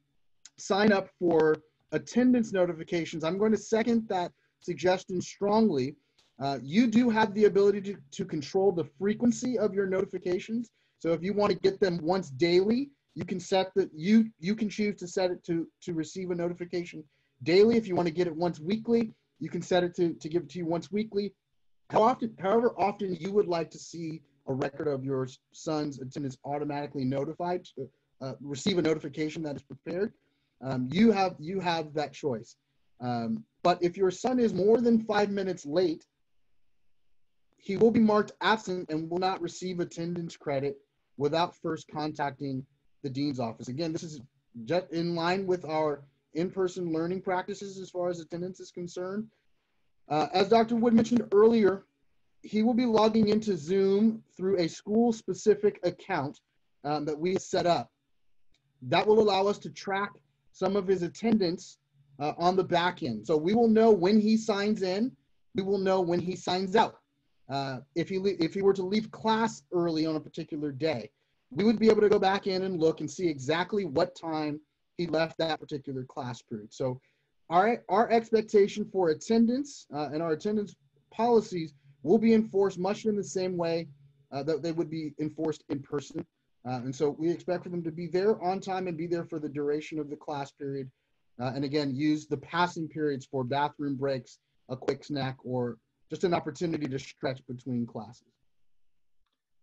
sign up for attendance notifications, I'm going to second that suggestion strongly. Uh, you do have the ability to, to control the frequency of your notifications. So if you want to get them once daily, you can set that you you can choose to set it to to receive a notification daily. If you want to get it once weekly, you can set it to, to give it to you once weekly. How often, however often you would like to see a record of your son's attendance automatically notified, uh, receive a notification that is prepared, um, you have you have that choice. Um, but if your son is more than five minutes late, he will be marked absent and will not receive attendance credit without first contacting the dean's office. Again, this is just in line with our in-person learning practices as far as attendance is concerned. Uh, as Dr. Wood mentioned earlier, he will be logging into Zoom through a school-specific account um, that we set up. That will allow us to track some of his attendance uh, on the back end. So we will know when he signs in. We will know when he signs out. Uh, if he if he were to leave class early on a particular day, we would be able to go back in and look and see exactly what time he left that particular class period. So our, our expectation for attendance uh, and our attendance policies will be enforced much in the same way uh, that they would be enforced in person. Uh, and so we expect for them to be there on time and be there for the duration of the class period. Uh, and again, use the passing periods for bathroom breaks, a quick snack, or just an opportunity to stretch between classes.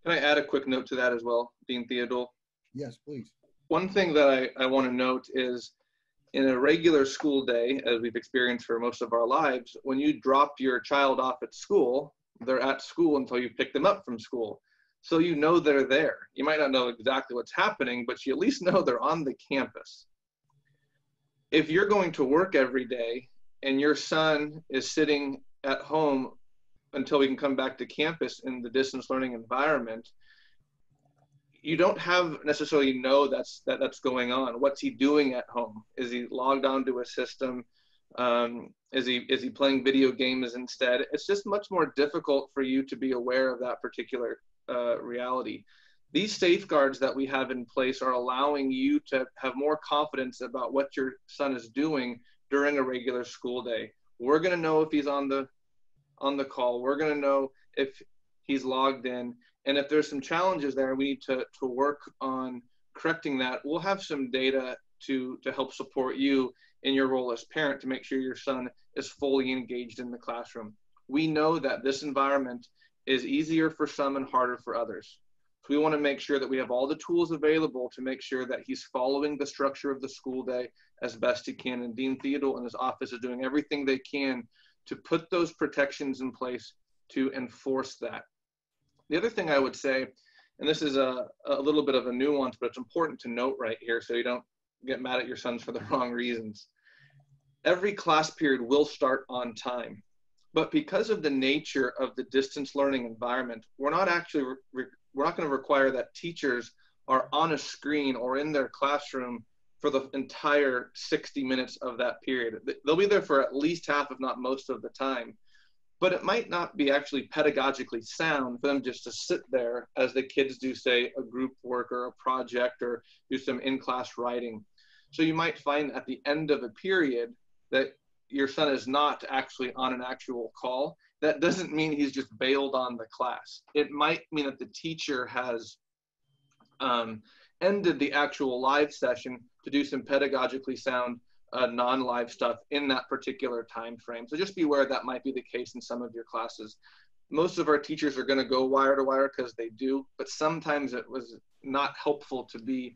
Can I add a quick note to that as well, Dean Theodore? Yes, please one thing that I, I want to note is in a regular school day, as we've experienced for most of our lives, when you drop your child off at school, they're at school until you pick them up from school. So you know they're there. You might not know exactly what's happening, but you at least know they're on the campus. If you're going to work every day and your son is sitting at home until we can come back to campus in the distance learning environment, you don't have necessarily know that's that that's going on. What's he doing at home? Is he logged onto a system? Um, is he is he playing video games instead? It's just much more difficult for you to be aware of that particular uh, reality. These safeguards that we have in place are allowing you to have more confidence about what your son is doing during a regular school day. We're going to know if he's on the on the call. We're going to know if he's logged in and if there's some challenges there, we need to, to work on correcting that. We'll have some data to, to help support you in your role as parent to make sure your son is fully engaged in the classroom. We know that this environment is easier for some and harder for others. So we want to make sure that we have all the tools available to make sure that he's following the structure of the school day as best he can. And Dean Theodule and his office is doing everything they can to put those protections in place to enforce that. The other thing I would say, and this is a, a little bit of a nuance, but it's important to note right here so you don't get mad at your sons for the wrong reasons. Every class period will start on time. But because of the nature of the distance learning environment, we're not actually, we're not going to require that teachers are on a screen or in their classroom for the entire 60 minutes of that period. They'll be there for at least half, if not most of the time but it might not be actually pedagogically sound for them just to sit there as the kids do, say, a group work or a project or do some in class writing. So you might find at the end of a period that your son is not actually on an actual call. That doesn't mean he's just bailed on the class. It might mean that the teacher has um, ended the actual live session to do some pedagogically sound uh, non-live stuff in that particular time frame. So just be aware that might be the case in some of your classes. Most of our teachers are going to go wire to wire because they do, but sometimes it was not helpful to be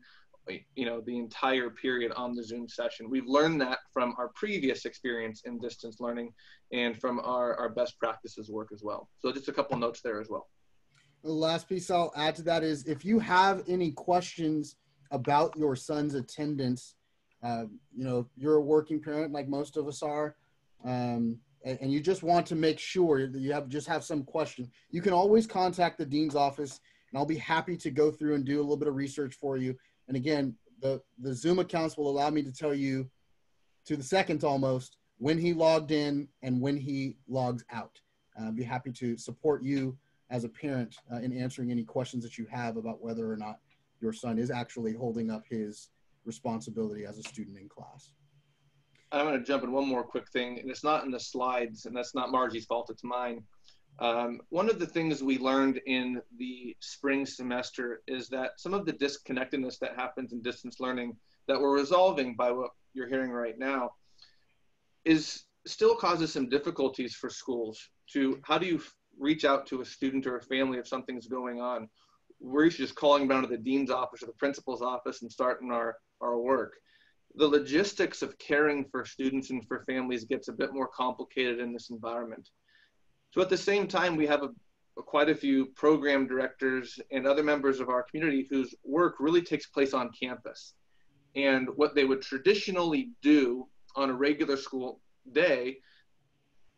you know the entire period on the zoom session we've learned that from our previous experience in distance learning and from our, our best practices work as well so just a couple notes there as well the last piece i'll add to that is if you have any questions about your son's attendance uh, you know, you're a working parent like most of us are, um, and, and, you just want to make sure that you have just have some question. You can always contact the dean's office, and I'll be happy to go through and do a little bit of research for you. And again, the the Zoom accounts will allow me to tell you to the second almost when he logged in and when he logs out. Uh, I'd be happy to support you as a parent uh, in answering any questions that you have about whether or not your son is actually holding up his responsibility as a student in class. I'm going to jump in one more quick thing, and it's not in the slides, and that's not Margie's fault, it's mine. Um, one of the things we learned in the spring semester is that some of the disconnectedness that happens in distance learning that we're resolving by what you're hearing right now is still causes some difficulties for schools to how do you reach out to a student or a family if something's going on? We're just calling down to the dean's office or the principal's office and starting our, our work. The logistics of caring for students and for families gets a bit more complicated in this environment so at the same time we have a, a quite a few program directors and other members of our community whose work really takes place on campus and what they would traditionally do on a regular school day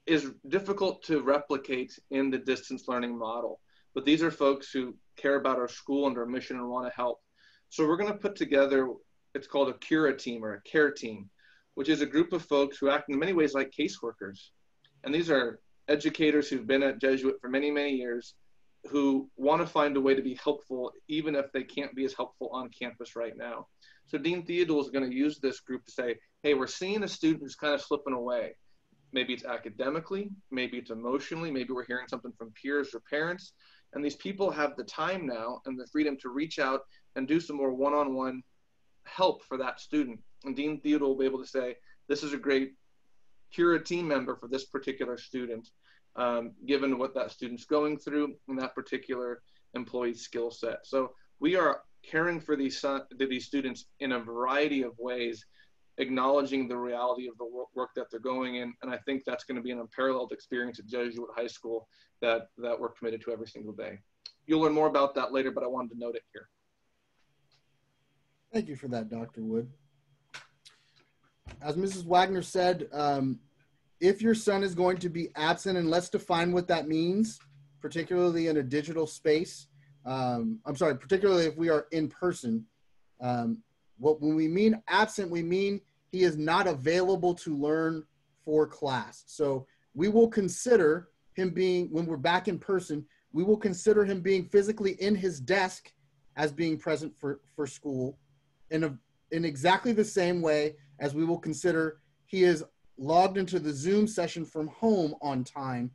is difficult to replicate in the distance learning model. But these are folks who care about our school and our mission and want to help. So we're going to put together, it's called a Cura team or a care team, which is a group of folks who act in many ways like caseworkers. And these are educators who've been at Jesuit for many, many years who want to find a way to be helpful, even if they can't be as helpful on campus right now. So Dean Theodule is going to use this group to say, hey, we're seeing a student who's kind of slipping away. Maybe it's academically, maybe it's emotionally, maybe we're hearing something from peers or parents. And these people have the time now and the freedom to reach out and do some more one on one help for that student. And Dean Theodule will be able to say, this is a great Cura team member for this particular student, um, given what that student's going through and that particular employee's skill set. So we are caring for these, son, these students in a variety of ways, acknowledging the reality of the work that they're going in. And I think that's going to be an unparalleled experience at Jesuit High School that, that we're committed to every single day. You'll learn more about that later, but I wanted to note it here. Thank you for that, Dr. Wood. As Mrs. Wagner said, um, if your son is going to be absent, and let's define what that means, particularly in a digital space, um, I'm sorry, particularly if we are in person. Um, what when we mean absent, we mean he is not available to learn for class. So we will consider him being when we're back in person. We will consider him being physically in his desk as being present for for school, in a in exactly the same way as we will consider he is logged into the Zoom session from home on time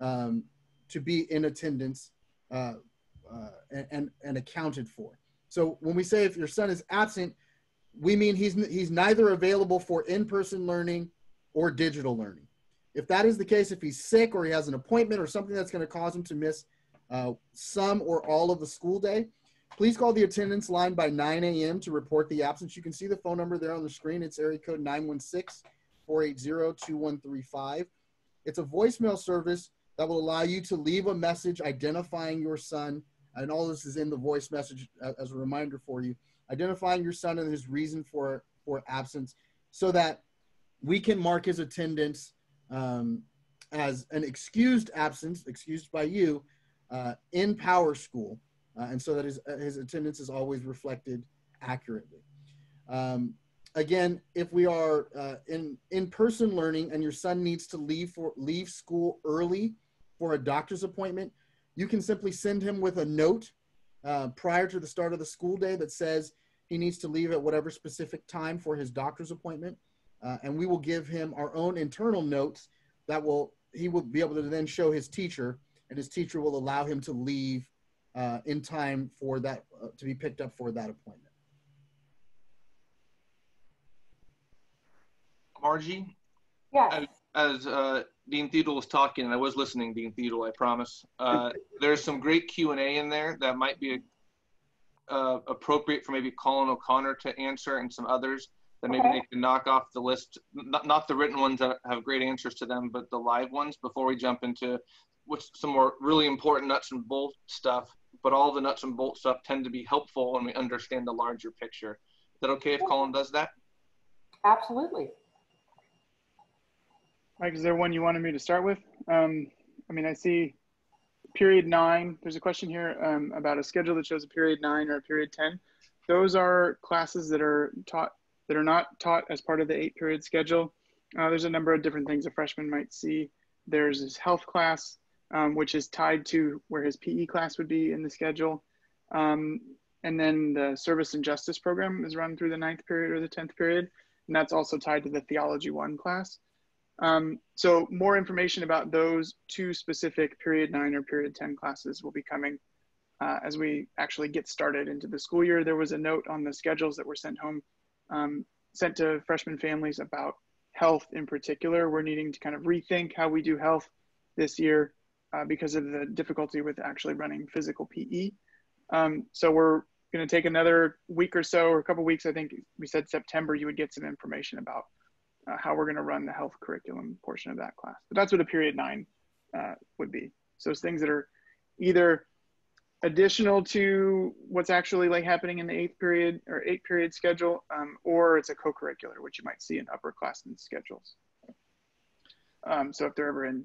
um, to be in attendance uh, uh, and, and accounted for. So when we say if your son is absent, we mean he's, he's neither available for in-person learning or digital learning. If that is the case, if he's sick or he has an appointment or something that's going to cause him to miss uh, some or all of the school day, please call the attendance line by 9 a.m. to report the absence. You can see the phone number there on the screen. It's area code 916-480-2135. It's a voicemail service that will allow you to leave a message identifying your son and all this is in the voice message as a reminder for you, identifying your son and his reason for, for absence so that we can mark his attendance um, as an excused absence, excused by you, uh, in PowerSchool, uh, and so that his, uh, his attendance is always reflected accurately. Um, again, if we are uh, in in-person learning and your son needs to leave for leave school early for a doctor's appointment, you can simply send him with a note uh, prior to the start of the school day that says he needs to leave at whatever specific time for his doctor's appointment. Uh, and we will give him our own internal notes that will, he will be able to then show his teacher and his teacher will allow him to leave uh, in time for that, uh, to be picked up for that appointment. Margie? Yes. As, as uh, Dean Theodule was talking, and I was listening, Dean Theodule, I promise. Uh, there's some great Q and A in there that might be uh, appropriate for maybe Colin O'Connor to answer, and some others that maybe okay. they can knock off the list. Not, not the written ones that have great answers to them, but the live ones before we jump into what's some more really important nuts and bolt stuff. But all the nuts and bolts stuff tend to be helpful when we understand the larger picture. Is that okay if Colin does that? Absolutely. Mike, is there one you wanted me to start with? Um, I mean, I see period nine. There's a question here um, about a schedule that shows a period nine or a period 10. Those are classes that are taught that are not taught as part of the eight period schedule. Uh, there's a number of different things a freshman might see. There's his health class, um, which is tied to where his PE class would be in the schedule. Um, and then the service and justice program is run through the ninth period or the 10th period. And that's also tied to the theology one class. Um, so more information about those two specific period nine or period 10 classes will be coming uh, as we actually get started into the school year. There was a note on the schedules that were sent home, um, sent to freshman families about health in particular. We're needing to kind of rethink how we do health this year uh, because of the difficulty with actually running physical PE. Um, so we're going to take another week or so, or a couple weeks. I think we said September. You would get some information about uh, how we're going to run the health curriculum portion of that class. But that's what a period nine uh, would be. So it's things that are either additional to what's actually like happening in the eighth period or eight period schedule, um, or it's a co-curricular, which you might see in upperclassmen schedules. Um, so if they're ever in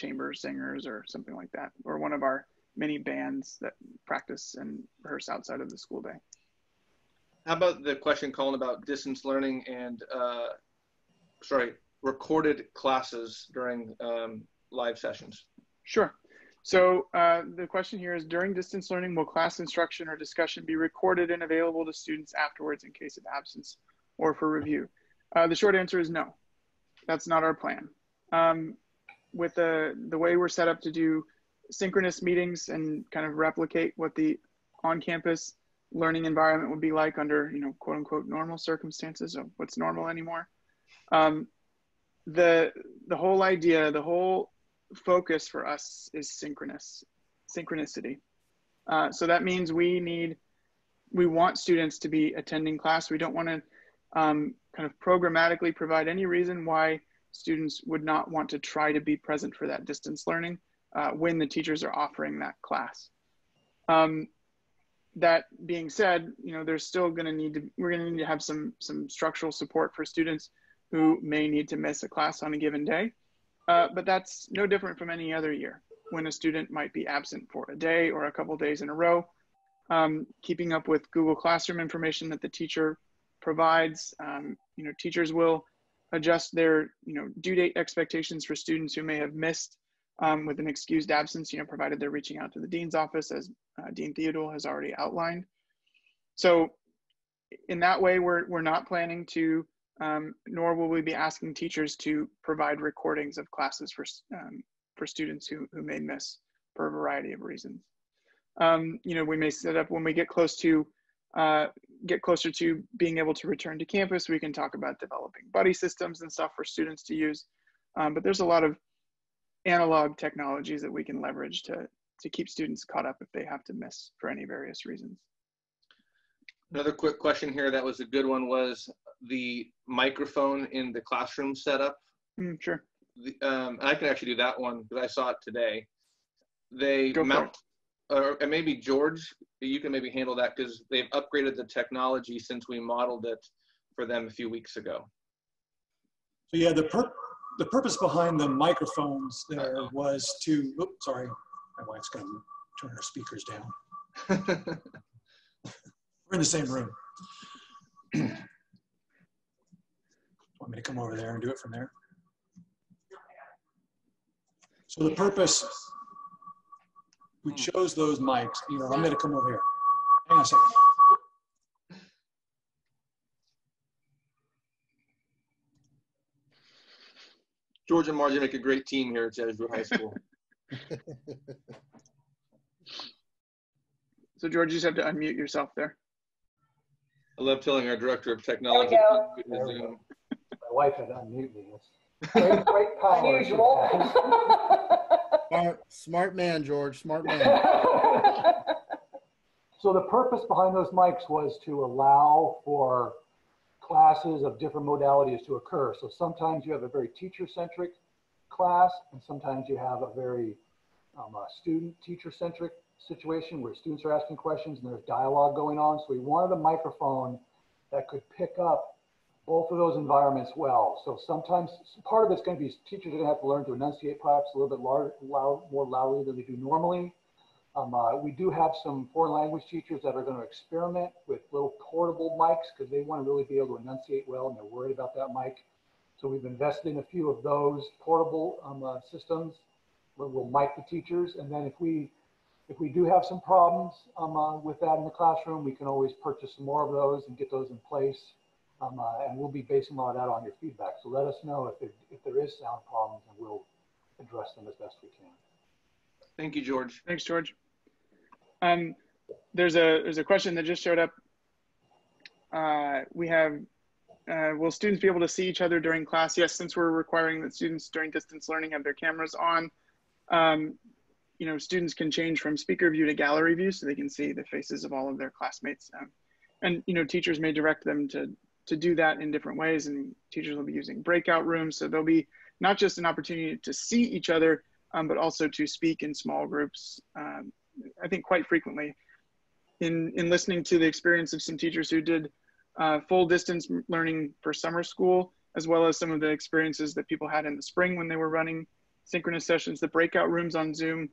chamber singers or something like that, or one of our many bands that practice and rehearse outside of the school day. How about the question, Colin, about distance learning and, uh, sorry, recorded classes during um, live sessions? Sure. So uh, the question here is, during distance learning, will class instruction or discussion be recorded and available to students afterwards in case of absence or for review? Uh, the short answer is no. That's not our plan. Um, with the, the way we're set up to do synchronous meetings and kind of replicate what the on-campus learning environment would be like under, you know, quote unquote normal circumstances of what's normal anymore. Um, the the whole idea, the whole focus for us is synchronous, synchronicity. Uh, so that means we need, we want students to be attending class. We don't want to um, kind of programmatically provide any reason why students would not want to try to be present for that distance learning uh, when the teachers are offering that class. Um, that being said, you know, there's still going to need to, we're going to need to have some, some structural support for students who may need to miss a class on a given day. Uh, but that's no different from any other year when a student might be absent for a day or a couple days in a row. Um, keeping up with Google Classroom information that the teacher provides, um, you know, teachers will adjust their, you know, due date expectations for students who may have missed um, with an excused absence, you know, provided they're reaching out to the dean's office as uh, Dean Theodule has already outlined. So in that way, we're, we're not planning to, um, nor will we be asking teachers to provide recordings of classes for, um, for students who, who may miss for a variety of reasons. Um, you know, we may set up when we get close to, uh, get closer to being able to return to campus, we can talk about developing buddy systems and stuff for students to use. Um, but there's a lot of analog technologies that we can leverage to, to keep students caught up if they have to miss for any various reasons. Another quick question here that was a good one was the microphone in the classroom setup. Mm, sure. The, um, I can actually do that one because I saw it today. They Go mount, or maybe George, you can maybe handle that because they've upgraded the technology since we modeled it for them a few weeks ago. So yeah, the per the purpose behind the microphones there was to, oops, sorry, my wife's gonna turn her speakers down. We're in the same room. Want me to come over there and do it from there? So the purpose, we hmm. chose those mics. You know, I'm gonna come over here. Hang on a second. George and Margie make a great team here at Edgewood High School. So George, you just have to unmute yourself there. I love telling our director of technology. go. There we Zoom. My wife had unmuted me. It's Great, great power. Unusual. Smart, smart man, George. Smart man. So the purpose behind those mics was to allow for classes of different modalities to occur. So sometimes you have a very teacher-centric class, and sometimes you have a very um, a student teacher-centric situation where students are asking questions and there's dialogue going on. So we wanted a microphone that could pick up both of those environments well. So sometimes part of it's going to be teachers are going to have to learn to enunciate perhaps a little bit loud, loud, more loudly than they do normally. Um, uh, we do have some foreign language teachers that are going to experiment with little portable mics because they want to really be able to enunciate well and they're worried about that mic So we've invested in a few of those portable um, uh, systems where we'll mic the teachers. And then if we if we do have some problems um, uh, with that in the classroom, we can always purchase some more of those and get those in place. Um, uh, and we'll be basing a lot of that on your feedback. So let us know if, it, if there is sound problems and we'll address them as best we can. Thank you, George. Thanks, George. Um, there's a there's a question that just showed up. Uh, we have, uh, will students be able to see each other during class? Yes, since we're requiring that students during distance learning have their cameras on. Um, you know, students can change from speaker view to gallery view so they can see the faces of all of their classmates. Um, and, you know, teachers may direct them to, to do that in different ways and teachers will be using breakout rooms. So there'll be not just an opportunity to see each other, um, but also to speak in small groups, um, I think quite frequently. In, in listening to the experience of some teachers who did uh, full distance learning for summer school, as well as some of the experiences that people had in the spring when they were running synchronous sessions, the breakout rooms on Zoom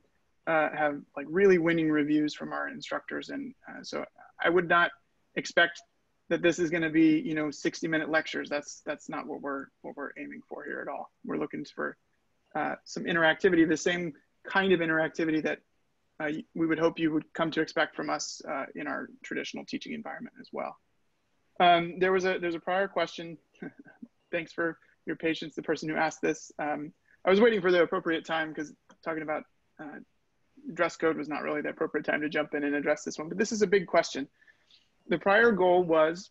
uh, have like really winning reviews from our instructors. And uh, so I would not expect that this is going to be, you know, 60 minute lectures. That's, that's not what we're, what we're aiming for here at all. We're looking for uh, some interactivity, the same kind of interactivity that uh, we would hope you would come to expect from us uh, in our traditional teaching environment as well. Um, there was a, there's a prior question. Thanks for your patience, the person who asked this. Um, I was waiting for the appropriate time because talking about uh, dress code was not really the appropriate time to jump in and address this one, but this is a big question. The prior goal was,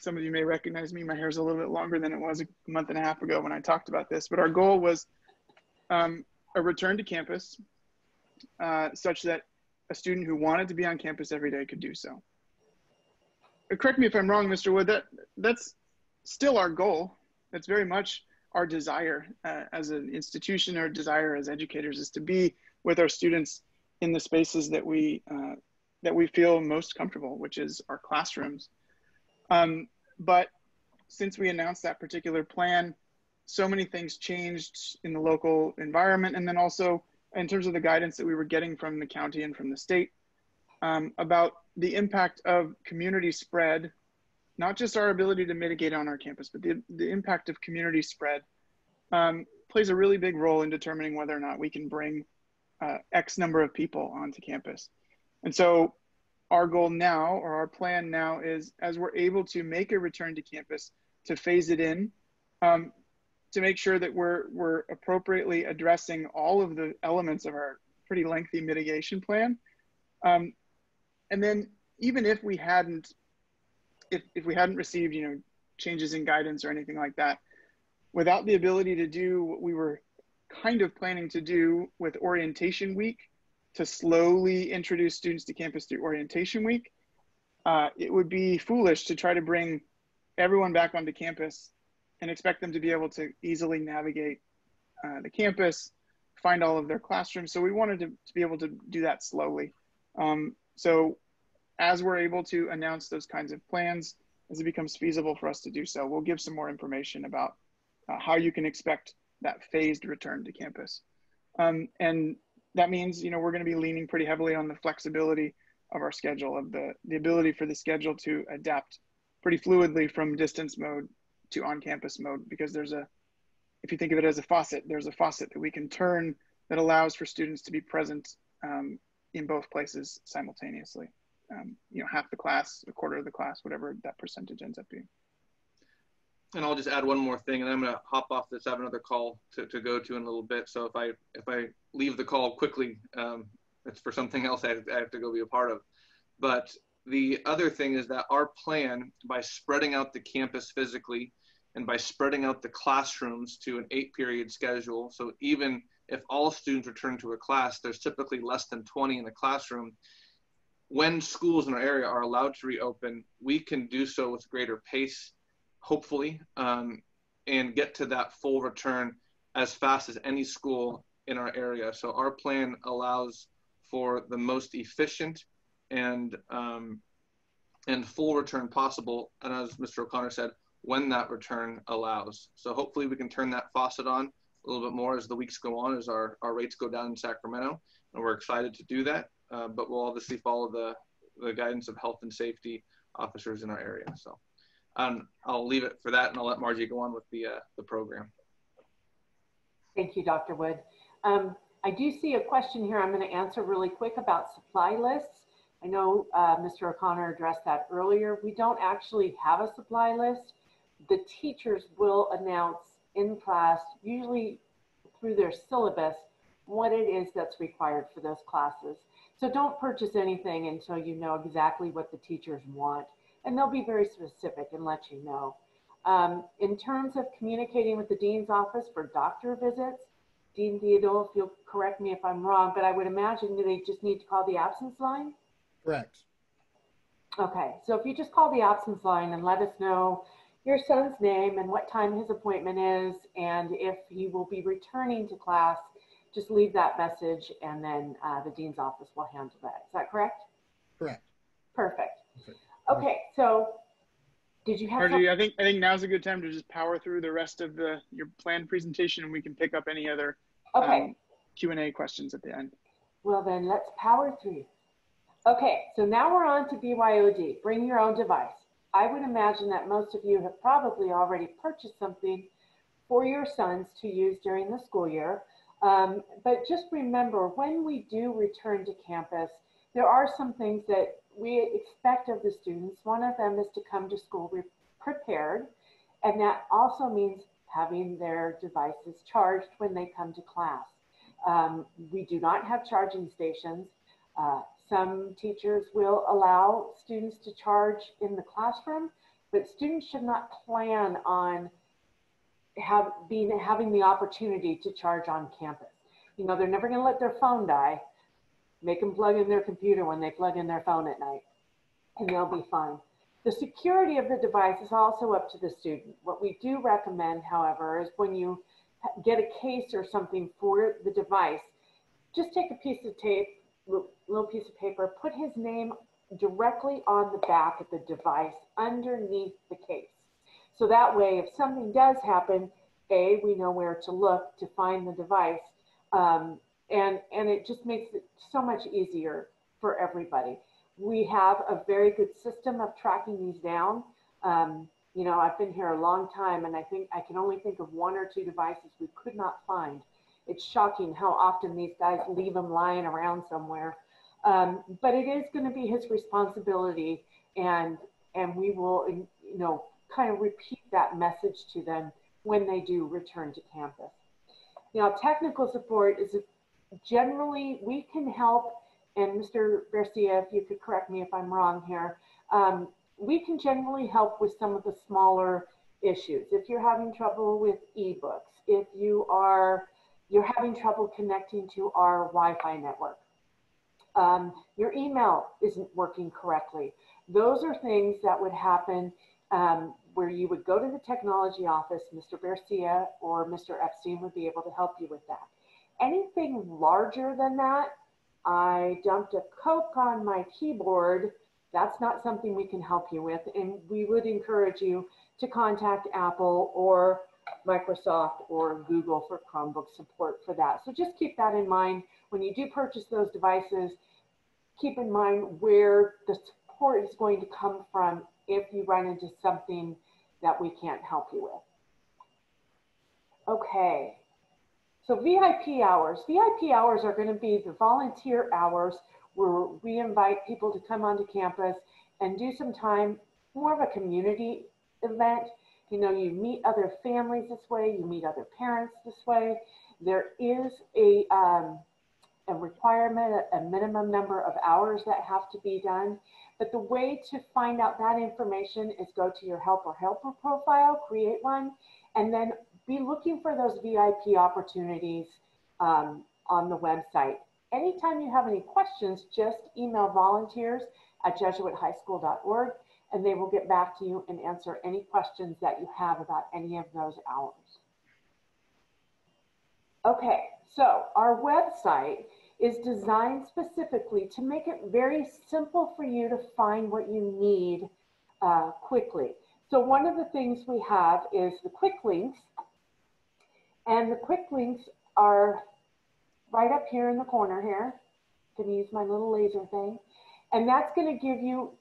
some of you may recognize me, my hair is a little bit longer than it was a month and a half ago when I talked about this, but our goal was um, a return to campus uh, such that a student who wanted to be on campus every day could do so. Uh, correct me if I'm wrong, Mr. Wood, that, that's still our goal. That's very much our desire uh, as an institution, our desire as educators is to be with our students in the spaces that we uh, that we feel most comfortable, which is our classrooms. Um, but since we announced that particular plan, so many things changed in the local environment, and then also in terms of the guidance that we were getting from the county and from the state um, about the impact of community spread, not just our ability to mitigate on our campus, but the, the impact of community spread um, plays a really big role in determining whether or not we can bring uh, X number of people onto campus. And so our goal now or our plan now is as we're able to make a return to campus to phase it in um, to make sure that we're, we're appropriately addressing all of the elements of our pretty lengthy mitigation plan. Um, and then even if we hadn't, if, if we hadn't received, you know, changes in guidance or anything like that, without the ability to do what we were kind of planning to do with orientation week to slowly introduce students to campus through orientation week, uh, it would be foolish to try to bring everyone back onto campus and expect them to be able to easily navigate uh, the campus, find all of their classrooms. So we wanted to, to be able to do that slowly. Um, so as we're able to announce those kinds of plans, as it becomes feasible for us to do so, we'll give some more information about uh, how you can expect that phased return to campus. Um, and that means, you know, we're going to be leaning pretty heavily on the flexibility of our schedule, of the, the ability for the schedule to adapt pretty fluidly from distance mode to on-campus mode, because there's a, if you think of it as a faucet, there's a faucet that we can turn that allows for students to be present um, in both places simultaneously. Um, you know, half the class, a quarter of the class, whatever that percentage ends up being and I'll just add one more thing, and I'm going to hop off this. I have another call to, to go to in a little bit. So if I if I leave the call quickly, um, it's for something else I have, I have to go be a part of. But the other thing is that our plan, by spreading out the campus physically, and by spreading out the classrooms to an eight-period schedule, so even if all students return to a class, there's typically less than 20 in the classroom. When schools in our area are allowed to reopen, we can do so with greater pace hopefully, um, and get to that full return as fast as any school in our area. So our plan allows for the most efficient and um, and full return possible. And as Mr. O'Connor said, when that return allows. So hopefully we can turn that faucet on a little bit more as the weeks go on, as our, our rates go down in Sacramento. And we're excited to do that. Uh, but we'll obviously follow the, the guidance of health and safety officers in our area. So Um, I'll leave it for that and I'll let Margie go on with the, uh, the program. Thank you, Dr. Wood. Um, I do see a question here I'm going to answer really quick about supply lists. I know uh, Mr. O'Connor addressed that earlier. We don't actually have a supply list. The teachers will announce in class, usually through their syllabus, what it is that's required for those classes. So don't purchase anything until you know exactly what the teachers want. And they'll be very specific and let you know. Um, in terms of communicating with the dean's office for doctor visits, Dean Theodore, if you'll correct me if I'm wrong, but I would imagine that they just need to call the absence line? Correct. Okay, so if you just call the absence line and let us know your son's name and what time his appointment is, and if he will be returning to class, just leave that message and then uh, the dean's office will handle that. Is that correct? Correct. Perfect. Okay, so did you have? I think I think now's a good time to just power through the rest of the your planned presentation, and we can pick up any other Okay. um, Q and A questions at the end. Well, then let's power through. Okay, so now we're on to BYOD, bring your own device. I would imagine that most of you have probably already purchased something for your sons to use during the school year. Um, but just remember, when we do return to campus, there are some things that we expect of the students. One of them is to come to school prepared, and that also means having their devices charged when they come to class. Um, we do not have charging stations. Uh, some teachers will allow students to charge in the classroom, but students should not plan on have being having the opportunity to charge on campus. You know, they're never going to let their phone die. Make them plug in their computer when they plug in their phone at night, and they'll be fine. The security of the device is also up to the student. What we do recommend, however, is when you get a case or something for the device, just take a piece of tape, little piece of paper, put his name directly on the back of the device underneath the case. So that way, if something does happen, A, we know where to look to find the device. Um, and, and it just makes it so much easier for everybody. We have a very good system of tracking these down. Um, you know, I've been here a long time and I think I can only think of one or two devices we could not find. It's shocking how often these guys leave them lying around somewhere. Um, but it is going to be his responsibility and, and we will, you know, kind of repeat that message to them when they do return to campus. Now, technical support is generally, we can help, and Mr. Garcia, if you could correct me if I'm wrong here, um, we can generally help with some of the smaller issues. If you're having trouble with ebooks, if you are, you're having trouble connecting to our Wi-Fi network, um, your email isn't working correctly. Those are things that would happen um, where you would go to the technology office, Mr. Garcia or Mr. Epstein would be able to help you with that. Anything larger than that, I dumped a Coke on my keyboard. That's not something we can help you with. And we would encourage you to contact Apple or Microsoft or Google for Chromebook support for that. So just keep that in mind. When you do purchase those devices, keep in mind where the support is going to come from if you run into something that we can't help you with. Okay, so VIP hours. VIP hours are going to be the volunteer hours where we invite people to come onto campus and do some time, more of a community event. You know, you meet other families this way, you meet other parents this way. There is a, um, a requirement, a minimum number of hours that have to be done. But the way to find out that information is go to your helper helper profile, create one, and then be looking for those VIP opportunities um, on the website. Anytime you have any questions, just email volunteers at jesuithighschool.org and they will get back to you and answer any questions that you have about any of those hours. Okay, so our website is designed specifically to make it very simple for you to find what you need uh, quickly. So one of the things we have is the quick links. And the quick links are right up here in the corner here. I'm to use my little laser thing. And that's going to give you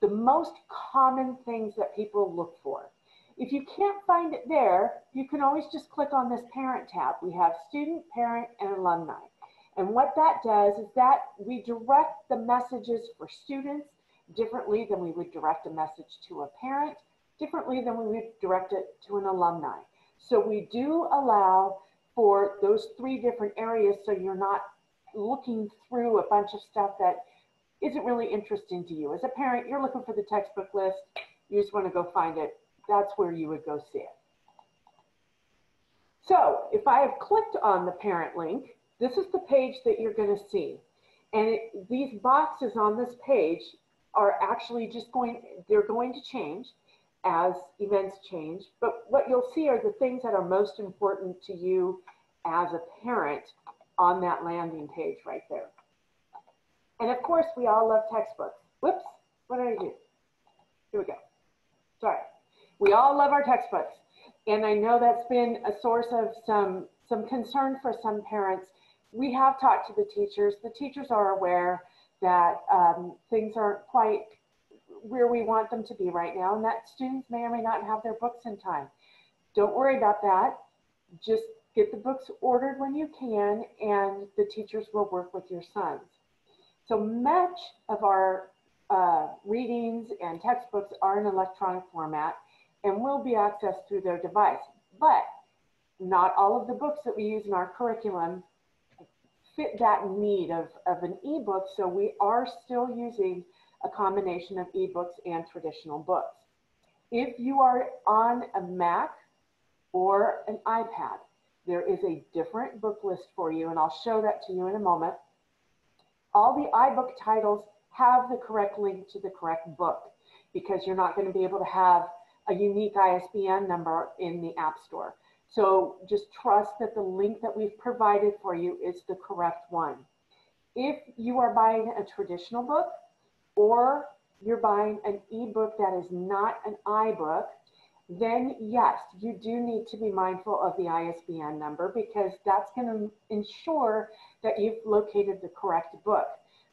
the most common things that people look for. If you can't find it there, you can always just click on this parent tab. We have student, parent, and alumni. And what that does is that we direct the messages for students differently than we would direct a message to a parent, differently than we would direct it to an alumni. So we do allow for those three different areas so you're not looking through a bunch of stuff that isn't really interesting to you. As a parent, you're looking for the textbook list, you just want to go find it. That's where you would go see it. So if I have clicked on the parent link, this is the page that you're going to see. And it, these boxes on this page are actually just going, they're going to change as events change. But what you'll see are the things that are most important to you as a parent on that landing page right there. And of course, we all love textbooks. Whoops, what did I do? Here we go. Sorry. We all love our textbooks. And I know that's been a source of some, some concern for some parents. We have talked to the teachers. The teachers are aware that um, things aren't quite where we want them to be right now and that students may or may not have their books in time. Don't worry about that. Just get the books ordered when you can and the teachers will work with your sons. So much of our uh, readings and textbooks are in electronic format and will be accessed through their device. But not all of the books that we use in our curriculum fit that need of, of an ebook. So we are still using a combination of ebooks and traditional books. If you are on a Mac or an iPad, there is a different book list for you, and I'll show that to you in a moment. All the iBook titles have the correct link to the correct book because you're not going to be able to have a unique ISBN number in the App Store. So just trust that the link that we've provided for you is the correct one. If you are buying a traditional book or you're buying an ebook that is not an iBook, then yes, you do need to be mindful of the ISBN number because that's going to ensure that you've located the correct book.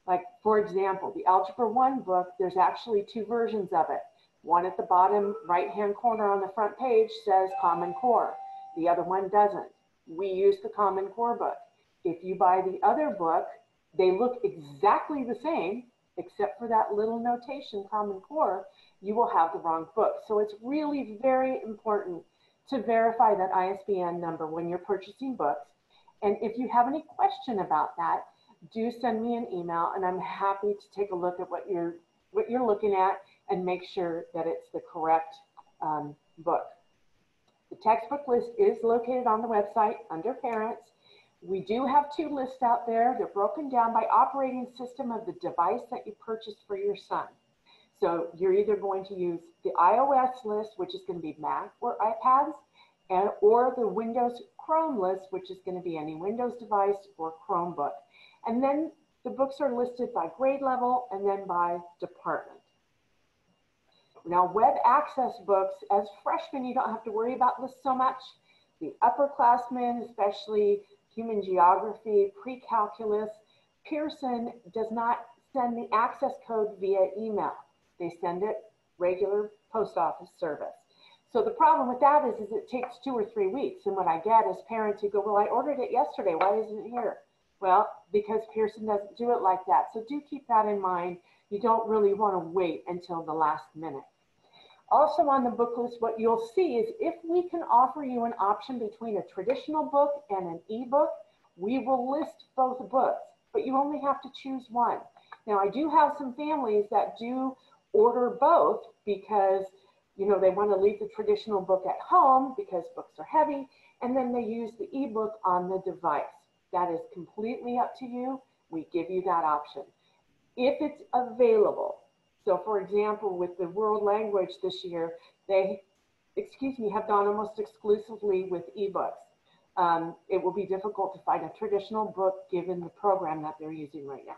Like, for example, the Algebra 1 book, there's actually two versions of it. One at the bottom right-hand corner on the front page says Common Core. The other one doesn't. We use the Common Core book. If you buy the other book, they look exactly the same, except for that little notation, Common Core, you will have the wrong book. So it's really very important to verify that ISBN number when you're purchasing books. And if you have any question about that, do send me an email and I'm happy to take a look at what you're, what you're looking at and make sure that it's the correct um, book. The textbook list is located on the website under parents. We do have two lists out there. They're broken down by operating system of the device that you purchased for your son. So you're either going to use the iOS list, which is going to be Mac or iPads, and or the Windows Chrome list, which is going to be any Windows device or Chromebook. And then the books are listed by grade level and then by department. Now, web access books, as freshmen, you don't have to worry about this so much. The upperclassmen, especially human geography, pre-calculus, Pearson does not send the access code via email. They send it regular post office service. So the problem with that is, is it takes two or three weeks. And what I get is parents who go, well, I ordered it yesterday. Why isn't it here? Well, because Pearson doesn't do it like that. So do keep that in mind. You don't really want to wait until the last minute. Also on the book list, what you'll see is if we can offer you an option between a traditional book and an ebook, we will list both books, but you only have to choose one. Now, I do have some families that do order both because you know they want to leave the traditional book at home because books are heavy and then they use the ebook on the device. That is completely up to you. We give you that option. If it's available so for example with the world language this year they excuse me have gone almost exclusively with ebooks. Um, it will be difficult to find a traditional book given the program that they're using right now.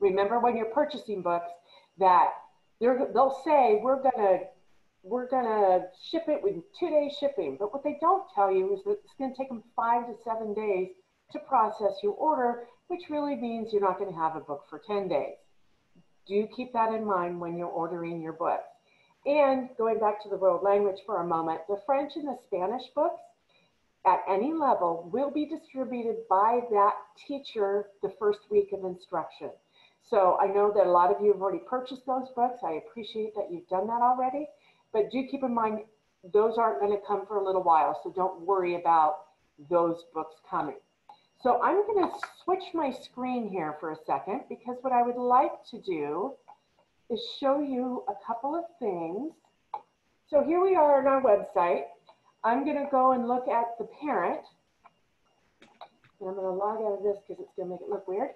Remember when you're purchasing books that they'll say we're gonna we're gonna ship it with two days shipping, but what they don't tell you is that it's gonna take them five to seven days to process your order, which really means you're not gonna have a book for 10 days. Do keep that in mind when you're ordering your books. And going back to the world language for a moment, the French and the Spanish books at any level will be distributed by that teacher the first week of instruction. So I know that a lot of you have already purchased those books. I appreciate that you've done that already, but do keep in mind those aren't going to come for a little while. So don't worry about those books coming. So I'm going to switch my screen here for a second because what I would like to do is show you a couple of things. So here we are on our website. I'm going to go and look at the parent. And I'm going to log out of this because it's going to make it look weird.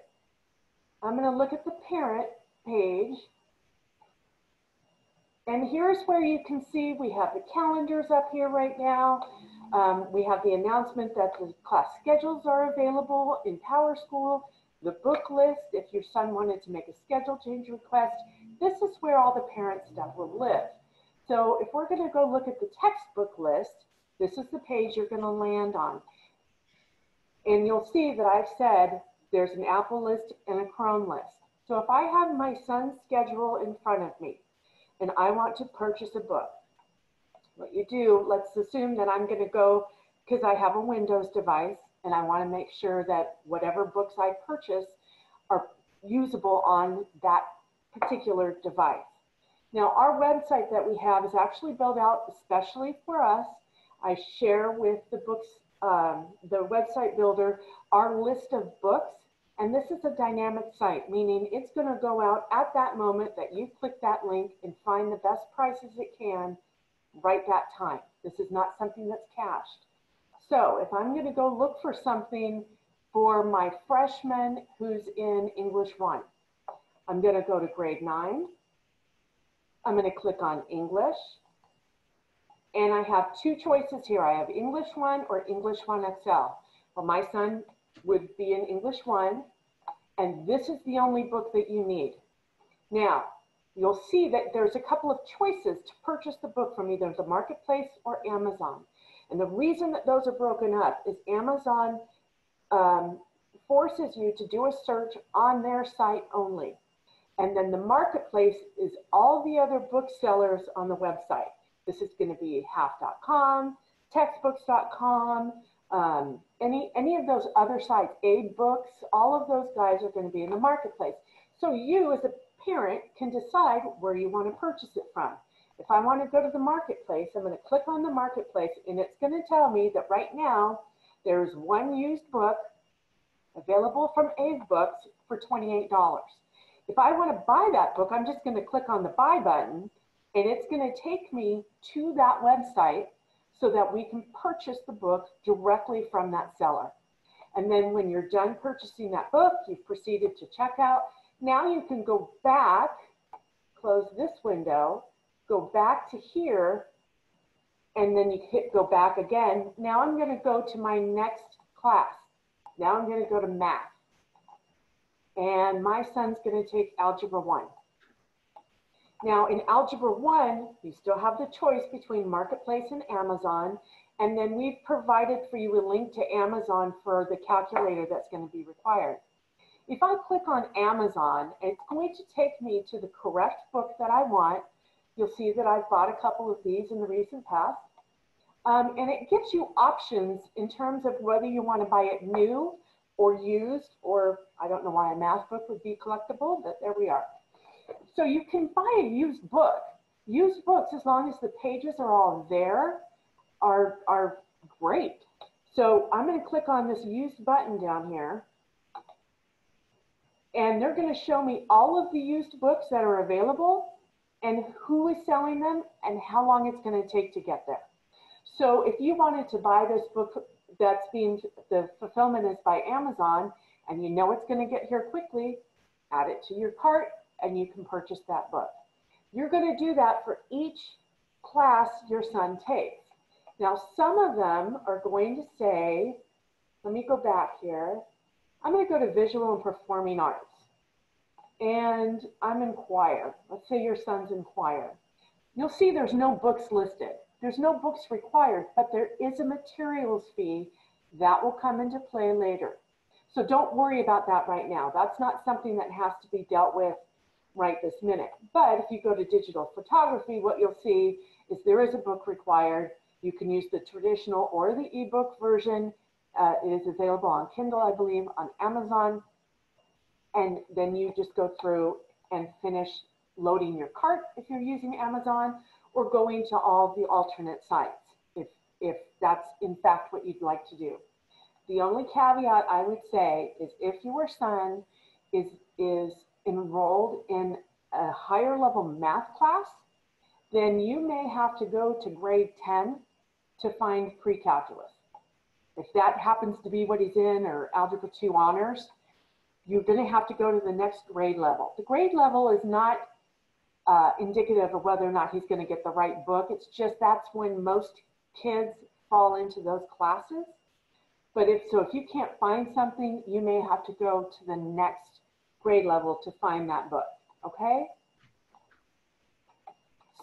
I'm going to look at the parent page. And here's where you can see we have the calendars up here right now. Um, we have the announcement that the class schedules are available in PowerSchool, the book list, if your son wanted to make a schedule change request, this is where all the parent stuff will live. So if we're gonna go look at the textbook list, this is the page you're gonna land on. And you'll see that I've said there's an Apple list and a Chrome list. So if I have my son's schedule in front of me and I want to purchase a book, what you do, let's assume that I'm going to go because I have a Windows device and I want to make sure that whatever books I purchase are usable on that particular device. Now, our website that we have is actually built out especially for us. I share with the books, um, the website builder, our list of books. And this is a dynamic site, meaning it's going to go out at that moment that you click that link and find the best prices it can right that time. This is not something that's cached. So if I'm going to go look for something for my freshman who's in English 1, I'm going to go to grade 9. I'm going to click on English. And I have two choices here. I have English 1 or English 1 XL. Well, my son would be in English 1, and this is the only book that you need. Now, you'll see that there's a couple of choices to purchase the book from either the marketplace or Amazon. And the reason that those are broken up is Amazon um, forces you to do a search on their site only. And then the marketplace is all the other booksellers on the website. This is going to be half.com, textbooks.com, um, any, any of those other sites, AbeBooks, all of those guys are going to be in the marketplace. So you as a parent can decide where you want to purchase it from. If I want to go to the marketplace, I'm going to click on the marketplace and it's going to tell me that right now there's one used book available from AbeBooks for $28. If I want to buy that book, I'm just going to click on the buy button and it's going to take me to that website so that we can purchase the book directly from that seller. And then when you're done purchasing that book, you've proceeded to checkout now you can go back, close this window, go back to here, and then you hit go back again. Now I'm going to go to my next class. Now I'm going to go to math. And my son's going to take Algebra 1. Now in Algebra 1, you still have the choice between Marketplace and Amazon. And then we've provided for you a link to Amazon for the calculator that's going to be required. If I click on Amazon, it's going to take me to the correct book that I want. You'll see that I've bought a couple of these in the recent past. Um, and it gives you options in terms of whether you want to buy it new or used, or I don't know why a math book would be collectible, but there we are. So you can buy a used book. Used books, as long as the pages are all there, are, are great. So I'm going to click on this used button down here and they're going to show me all of the used books that are available and who is selling them and how long it's going to take to get there. So if you wanted to buy this book that's being, the fulfillment is by Amazon and you know it's going to get here quickly, add it to your cart and you can purchase that book. You're going to do that for each class your son takes. Now, some of them are going to say, let me go back here. I'm going to go to visual and performing arts. And I'm in choir. Let's say your son's in choir. You'll see there's no books listed. There's no books required, but there is a materials fee that will come into play later. So don't worry about that right now. That's not something that has to be dealt with right this minute. But if you go to digital photography, what you'll see is there is a book required. You can use the traditional or the ebook version. Uh, it is available on Kindle, I believe, on Amazon. And then you just go through and finish loading your cart if you're using Amazon or going to all the alternate sites if, if that's in fact what you'd like to do. The only caveat I would say is if your son is, is enrolled in a higher level math class, then you may have to go to grade 10 to find pre-calculus. If that happens to be what he's in or algebra 2 honors, you're going to have to go to the next grade level. The grade level is not uh, indicative of whether or not he's going to get the right book. It's just that's when most kids fall into those classes. But if so, if you can't find something, you may have to go to the next grade level to find that book. Okay?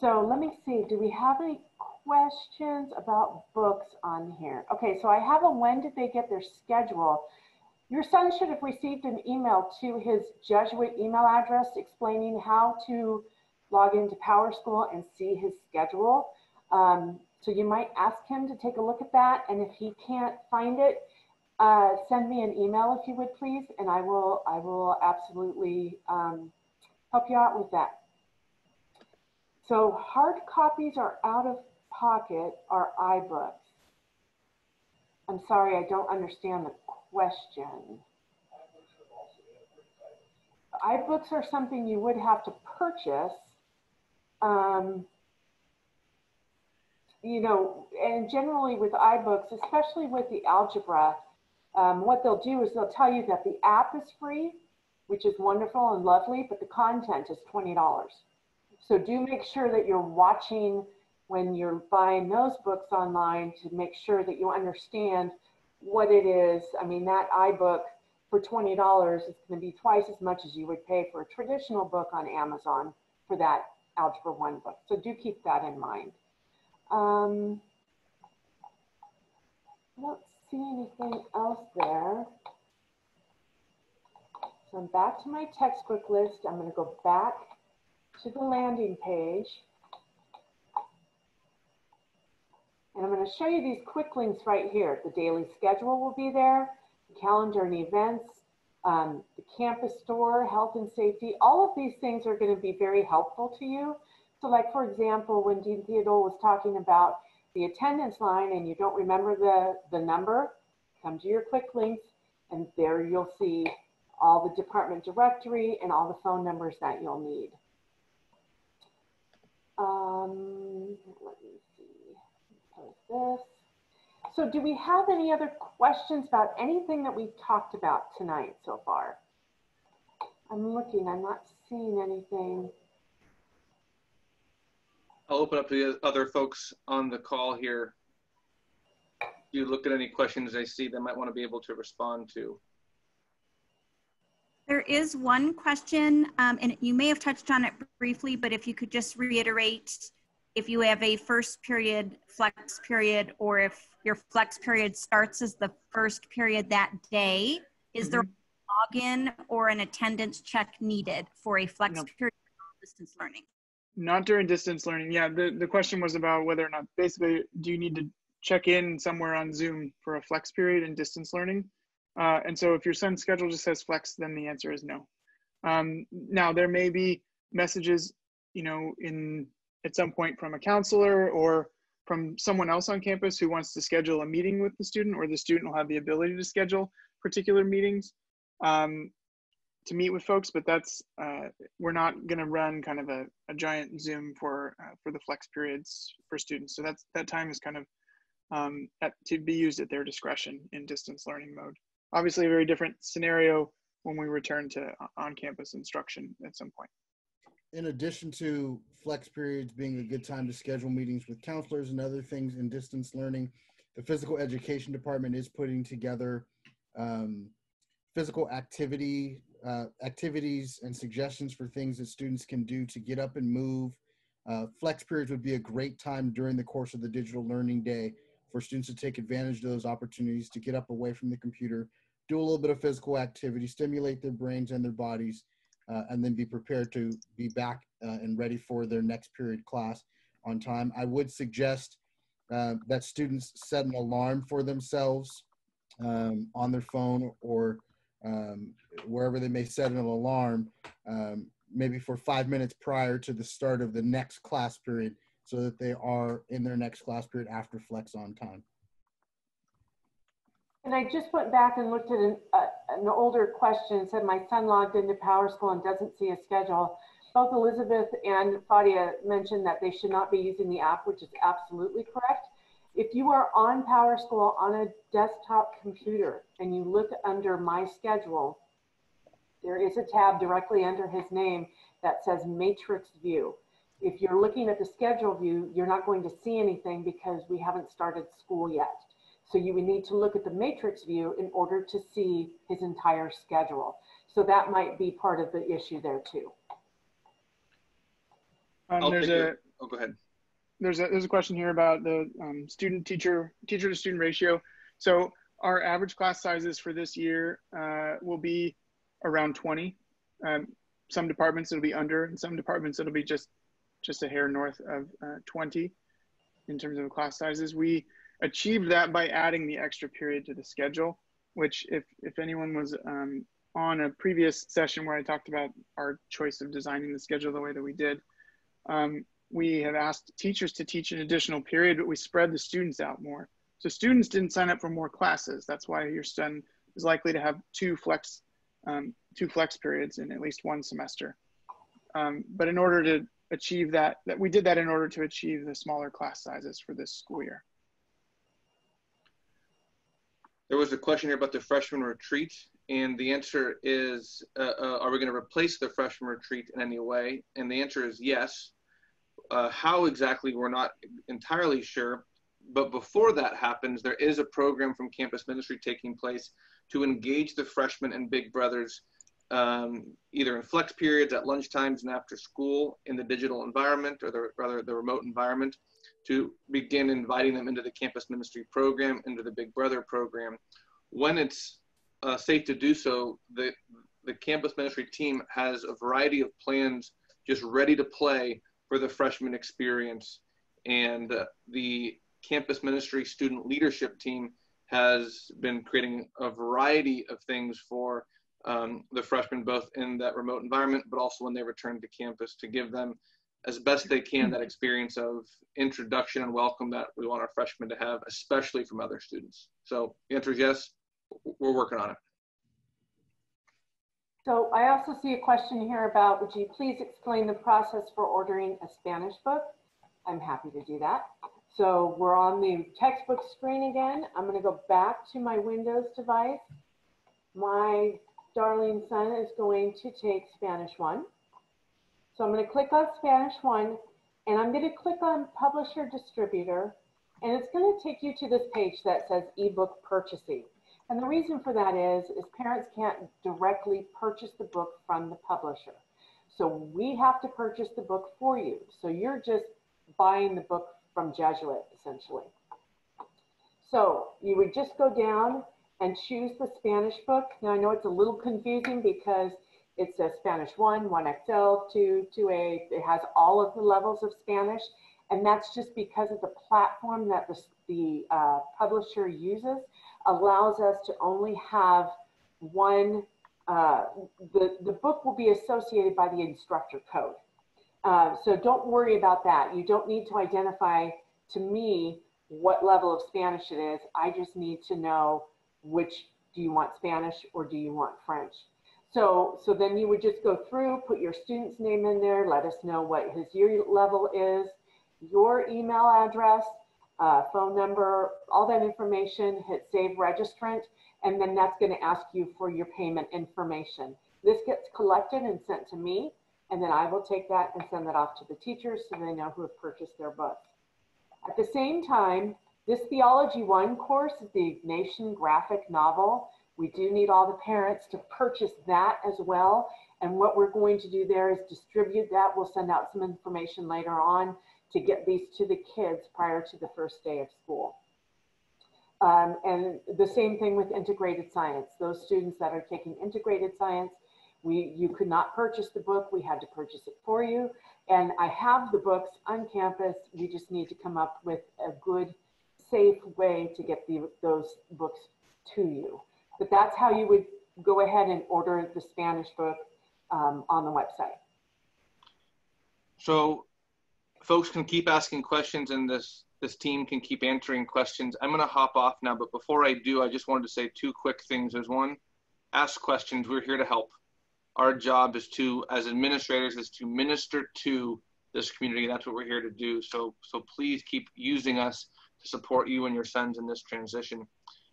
So let me see. Do we have any questions about books on here? Okay, so I have a when did they get their schedule. Your son should have received an email to his Jesuit email address explaining how to log into PowerSchool and see his schedule. Um, so you might ask him to take a look at that. And if he can't find it, uh, send me an email if you would please, and I will, I will absolutely um, help you out with that. So hard copies are out of pocket are iBooks. I'm sorry, I don't understand the question. iBooks are something you would have to purchase. Um, you know, and generally with iBooks, especially with the algebra, um, what they'll do is they'll tell you that the app is free, which is wonderful and lovely, but the content is $20. So do make sure that you're watching when you're buying those books online to make sure that you understand what it is. I mean, that iBook for $20 is going to be twice as much as you would pay for a traditional book on Amazon for that Algebra 1 book. So do keep that in mind. Um, don't see anything else there. So I'm back to my textbook list. I'm going to go back to the landing page. And I'm going to show you these quick links right here. The daily schedule will be there, the calendar and events, um, the campus store, health and safety. All of these things are going to be very helpful to you. So like, for example, when Dean Theodore was talking about the attendance line and you don't remember the, the number, come to your quick links and there you'll see all the department directory and all the phone numbers that you'll need. Um, let me this. So do we have any other questions about anything that we've talked about tonight so far? I'm looking, I'm not seeing anything. I'll open up to the other folks on the call here. Do You look at any questions I see they might want to be able to respond to. There is one question, um, and you may have touched on it briefly, but if you could just reiterate if you have a first period flex period or if your flex period starts as the first period that day, is mm -hmm. there a login or an attendance check needed for a flex no. period distance learning? Not during distance learning. Yeah, the, the question was about whether or not basically do you need to check in somewhere on Zoom for a flex period in distance learning? Uh, and so if your son's schedule just says flex, then the answer is no. Um, now there may be messages, you know, in at some point from a counselor or from someone else on campus who wants to schedule a meeting with the student or the student will have the ability to schedule particular meetings. Um, to meet with folks, but that's uh, we're not going to run kind of a, a giant Zoom for uh, for the flex periods for students. So that's that time is kind of um, at, to be used at their discretion in distance learning mode. Obviously, a very different scenario when we return to uh, on-campus instruction at some point. In addition to flex periods being a good time to schedule meetings with counselors and other things in distance learning, the physical education department is putting together um, physical activity uh, activities and suggestions for things that students can do to get up and move. Uh, flex periods would be a great time during the course of the digital learning day for students to take advantage of those opportunities to get up away from the computer, do a little bit of physical activity, stimulate their brains and their bodies, uh, and then be prepared to be back uh, and ready for their next period class on time. I would suggest uh, that students set an alarm for themselves um, on their phone or um, wherever they may set an alarm, um, maybe for five minutes prior to the start of the next class period so that they are in their next class period after flex on time. And I just went back and looked at an, uh, an older question said my son logged into PowerSchool and doesn't see a schedule. Both Elizabeth and Fadia mentioned that they should not be using the app, which is absolutely correct. If you are on PowerSchool on a desktop computer and you look under My Schedule, there is a tab directly under his name that says Matrix View. If you're looking at the schedule view, you're not going to see anything because we haven't started school yet. So you would need to look at the matrix view in order to see his entire schedule. So that might be part of the issue there too. Um, there's a, oh, go ahead. There's a, there's a question here about the um, student teacher, teacher to student ratio. So our average class sizes for this year uh, will be around 20. Um, some departments it'll be under, and some departments it'll be just just a hair north of uh, 20 in terms of class sizes. We achieved that by adding the extra period to the schedule, which if, if anyone was um, on a previous session where I talked about our choice of designing the schedule the way that we did, um, we have asked teachers to teach an additional period, but we spread the students out more. So students didn't sign up for more classes. That's why your son is likely to have two flex, um, two flex periods in at least one semester. Um, but in order to achieve that, that we did that in order to achieve the smaller class sizes for this school year. There was a question here about the freshman retreat, and the answer is, uh, uh, are we going to replace the freshman retreat in any way? And the answer is yes. Uh, how exactly, we're not entirely sure. But before that happens, there is a program from campus ministry taking place to engage the freshmen and big brothers um, either in flex periods at lunch times and after school in the digital environment or the, rather the remote environment to begin inviting them into the campus ministry program, into the Big Brother program. When it's uh, safe to do so, the, the campus ministry team has a variety of plans just ready to play for the freshman experience. And uh, the campus ministry student leadership team has been creating a variety of things for um, the freshmen, both in that remote environment, but also when they return to campus to give them as best they can that mm-hmm. experience of introduction and welcome that we want our freshmen to have, especially from other students. So the answer is yes, we're working on it. So I also see a question here about, would you please explain the process for ordering a Spanish book? I'm happy to do that. So we're on the textbook screen again. I'm gonna go back to my Windows device. My darling son is going to take Spanish 1. So I'm going to click on Spanish 1 and I'm going to click on Publisher Distributor and it's going to take you to this page that says ebook purchasing. And the reason for that is, is parents can't directly purchase the book from the publisher. So we have to purchase the book for you. So you're just buying the book from Jesuit, essentially. So you would just go down and choose the Spanish book. Now I know it's a little confusing because it says Spanish 1, 1XL, 2, 2A. It has all of the levels of Spanish. And that's just because of the platform that the, the uh, publisher uses allows us to only have one, uh, the, the book will be associated by the instructor code. Uh, so don't worry about that. You don't need to identify to me what level of Spanish it is. I just need to know which do you want Spanish or do you want French? So, so then you would just go through, put your student's name in there, let us know what his year level is, your email address, uh, phone number, all that information, hit save registrant, and then that's gonna ask you for your payment information. This gets collected and sent to me, and then I will take that and send that off to the teachers so they know who have purchased their book. At the same time, this Theology 1 course is the Ignatian graphic novel. We do need all the parents to purchase that as well. And what we're going to do there is distribute that. We'll send out some information later on to get these to the kids prior to the first day of school. Um, and the same thing with integrated science. Those students that are taking integrated science, We, you could not purchase the book. We had to purchase it for you. And I have the books on campus. We just need to come up with a good, safe way to get the, those books to you. But that's how you would go ahead and order the Spanish book um, on the website. So folks can keep asking questions and this this team can keep answering questions. I'm going to hop off now, but before I do, I just wanted to say two quick things. There's one, ask questions. We're here to help. Our job is to, as administrators, is to minister to this community. That's what we're here to do. So, so please keep using us to support you and your sons in this transition.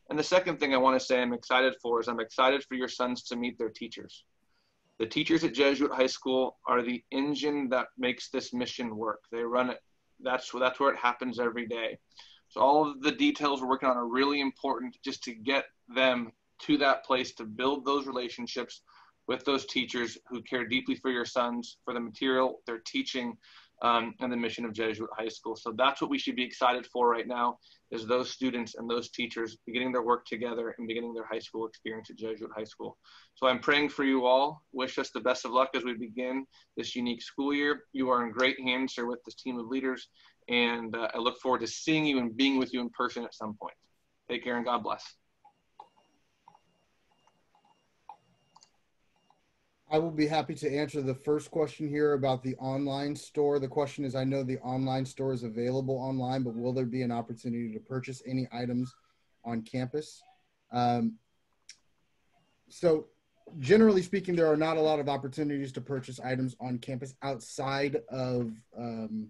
And the second thing I want to say I'm excited for is I'm excited for your sons to meet their teachers. The teachers at Jesuit High School are the engine that makes this mission work. They run it. That's that's where it happens every day. So all of the details we're working on are really important just to get them to that place to build those relationships with those teachers who care deeply for your sons, for the material they're teaching, um, and the mission of Jesuit High School. So that's what we should be excited for right now is those students and those teachers beginning their work together and beginning their high school experience at Jesuit High School. So I'm praying for you all. Wish us the best of luck as we begin this unique school year. You are in great hands here with this team of leaders, and uh, I look forward to seeing you and being with you in person at some point. Take care and God bless. I will be happy to answer the first question here about the online store. The question is I know the online store is available online, but will there be an opportunity to purchase any items on campus? Um, so, generally speaking, there are not a lot of opportunities to purchase items on campus outside of um,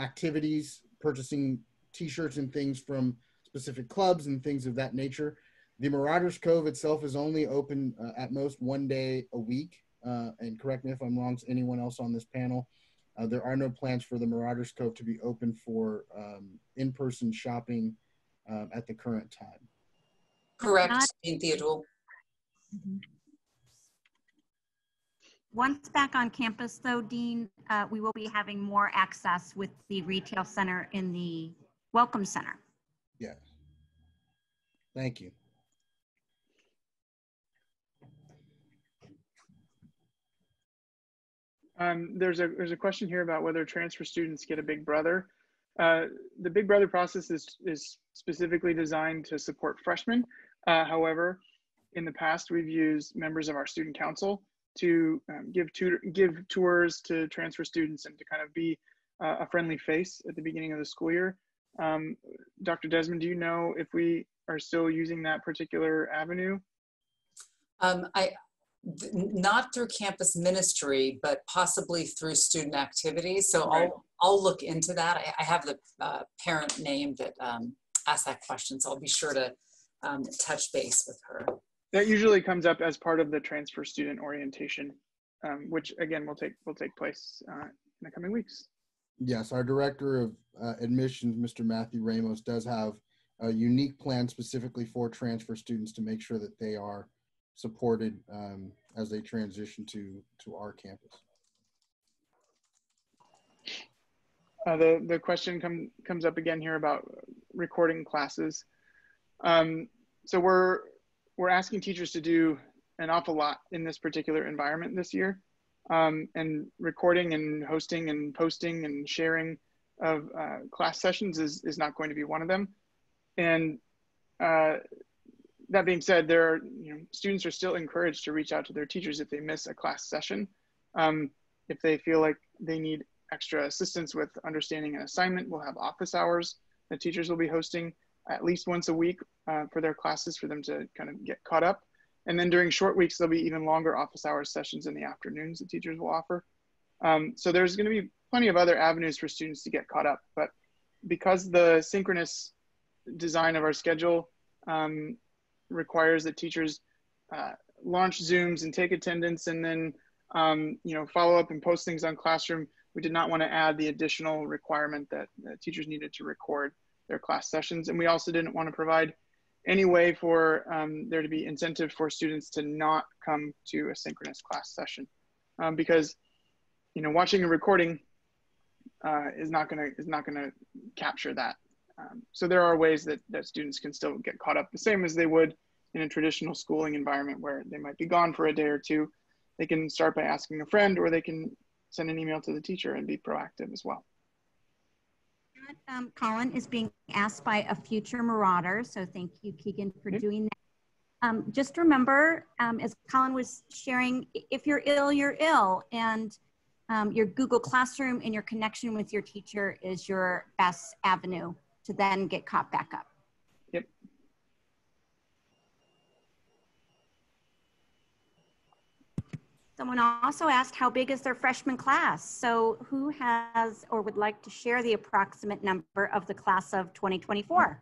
activities, purchasing t shirts and things from specific clubs and things of that nature. The Marauders Cove itself is only open uh, at most one day a week uh, and correct me if I'm wrong, to anyone else on this panel, uh, there are no plans for the Marauders Cove to be open for um, in-person shopping um, at the current time. Correct, Not Dean Theodule. Mm-hmm. Once back on campus, though, Dean, uh, we will be having more access with the retail center in the Welcome Center. Yes. Thank you. Um, there's a there's a question here about whether transfer students get a Big Brother. Uh, the Big Brother process is is specifically designed to support freshmen. Uh, however, in the past, we've used members of our student council to um, give tutor, give tours to transfer students and to kind of be uh, a friendly face at the beginning of the school year. Um, Dr. Desmond, do you know if we are still using that particular avenue? Um, I, not through campus ministry, but possibly through student activities. So right. I'll I'll look into that. I, I have the uh, parent name that um, asked that question, so I'll be sure to um, touch base with her. That usually comes up as part of the transfer student orientation, um, which again will take will take place uh, in the coming weeks. Yes, our director of uh, admissions, Mr. Matthew Ramos, does have a unique plan specifically for transfer students to make sure that they are supported um, as they transition to to our campus. Uh, the the question come, comes up again here about recording classes. Um, so we're we're asking teachers to do an awful lot in this particular environment this year, um, and recording and hosting and posting and sharing of uh, class sessions is is not going to be one of them. And uh, that being said, there are you know, students are still encouraged to reach out to their teachers if they miss a class session. Um, if they feel like they need extra assistance with understanding an assignment, we'll have office hours that teachers will be hosting at least once a week uh, for their classes for them to kind of get caught up. And then during short weeks, there'll be even longer office hours sessions in the afternoons that teachers will offer. Um, so there's going to be plenty of other avenues for students to get caught up. But because the synchronous design of our schedule um, requires that teachers uh, launch Zooms and take attendance and then um, you know follow up and post things on Classroom. We did not want to add the additional requirement that, that teachers needed to record their class sessions, and we also didn't want to provide any way for um, there to be incentive for students to not come to a synchronous class session um, because you know watching a recording uh, is not going to is not going to capture that um, so there are ways that, that students can still get caught up the same as they would in a traditional schooling environment where they might be gone for a day or two. they can start by asking a friend or they can send an email to the teacher and be proactive as well. Um, Colin is being asked by a future marauder, so thank you, Keegan, for Okay. doing that. Um, just remember, um, as Colin was sharing, if you're ill, you're ill, and um, your Google Classroom and your connection with your teacher is your best avenue to then get caught back up. Yep. Someone also asked how big is their freshman class? So who has or would like to share the approximate number of the class of 2024?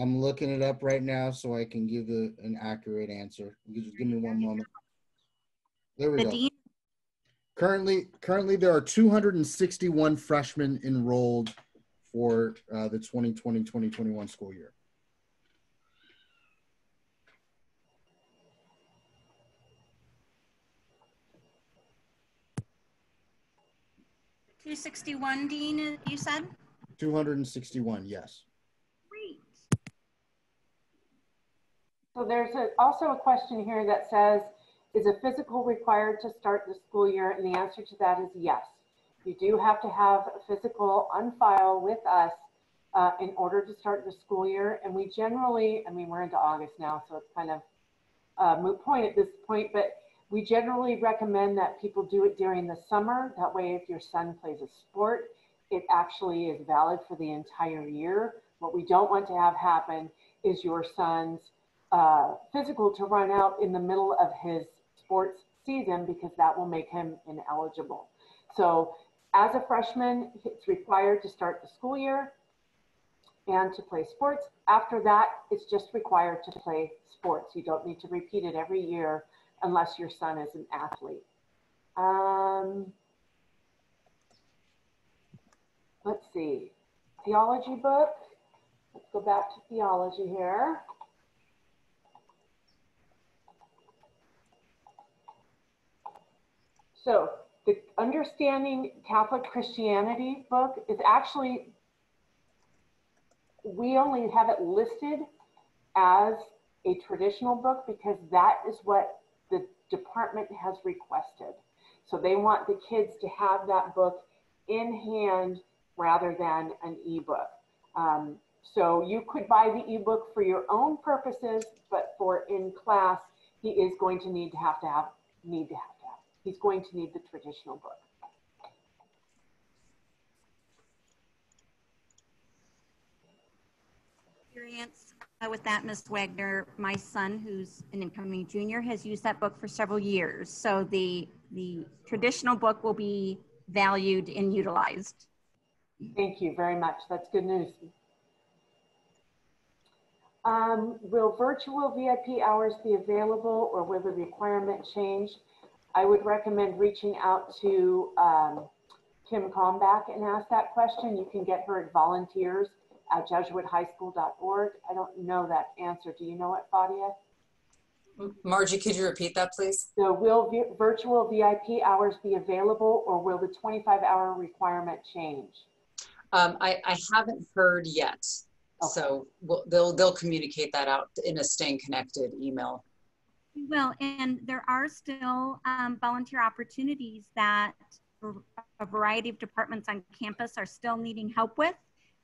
I'm looking it up right now so I can give a, an accurate answer. Just give me one moment. There we The go. dean, Currently, currently there are 261 freshmen enrolled for uh, the 2020-2021 school year. two sixty-one, Dean, you said? 261, yes. Great. So there's a- also a question here that says, is a physical required to start the school year? And the answer to that is yes. You do have to have a physical on file with us uh, in order to start the school year. And we generally, I mean, we're into August now, so it's kind of a moot point at this point, but we generally recommend that people do it during the summer. That way, if your son plays a sport, it actually is valid for the entire year. What we don't want to have happen is your son's uh, physical to run out in the middle of his sports season because that will make him ineligible. So as a freshman, it's required to start the school year and to play sports. After that, it's just required to play sports. You don't need to repeat it every year unless your son is an athlete. Um, let's see, theology book. Let's go back to theology here. So the Understanding Catholic Christianity book is actually, we only have it listed as a traditional book because that is what the department has requested. So they want the kids to have that book in hand rather than an ebook. Um, so you could buy the ebook for your own purposes, but for in class, he is going to need to have to have, need to have. He's going to need the traditional book. Experience uh, with that, Ms. Wagner, my son, who's an incoming junior, has used that book for several years. So the, the traditional book will be valued and utilized. Thank you very much. That's good news. Um, will virtual VIP hours be available or will the requirement change? I would recommend reaching out to um, Kim Kalmbach and ask that question. You can get her at volunteers at jesuithighschool.org. I don't know that answer. Do you know it, Fadia? Margie, could you repeat that, please? So will vi- virtual VIP hours be available or will the 25 hour requirement change? Um, I, I haven't heard yet. So we'll, they'll, they'll communicate that out in a staying connected email. We will, and there are still um, volunteer opportunities that a variety of departments on campus are still needing help with.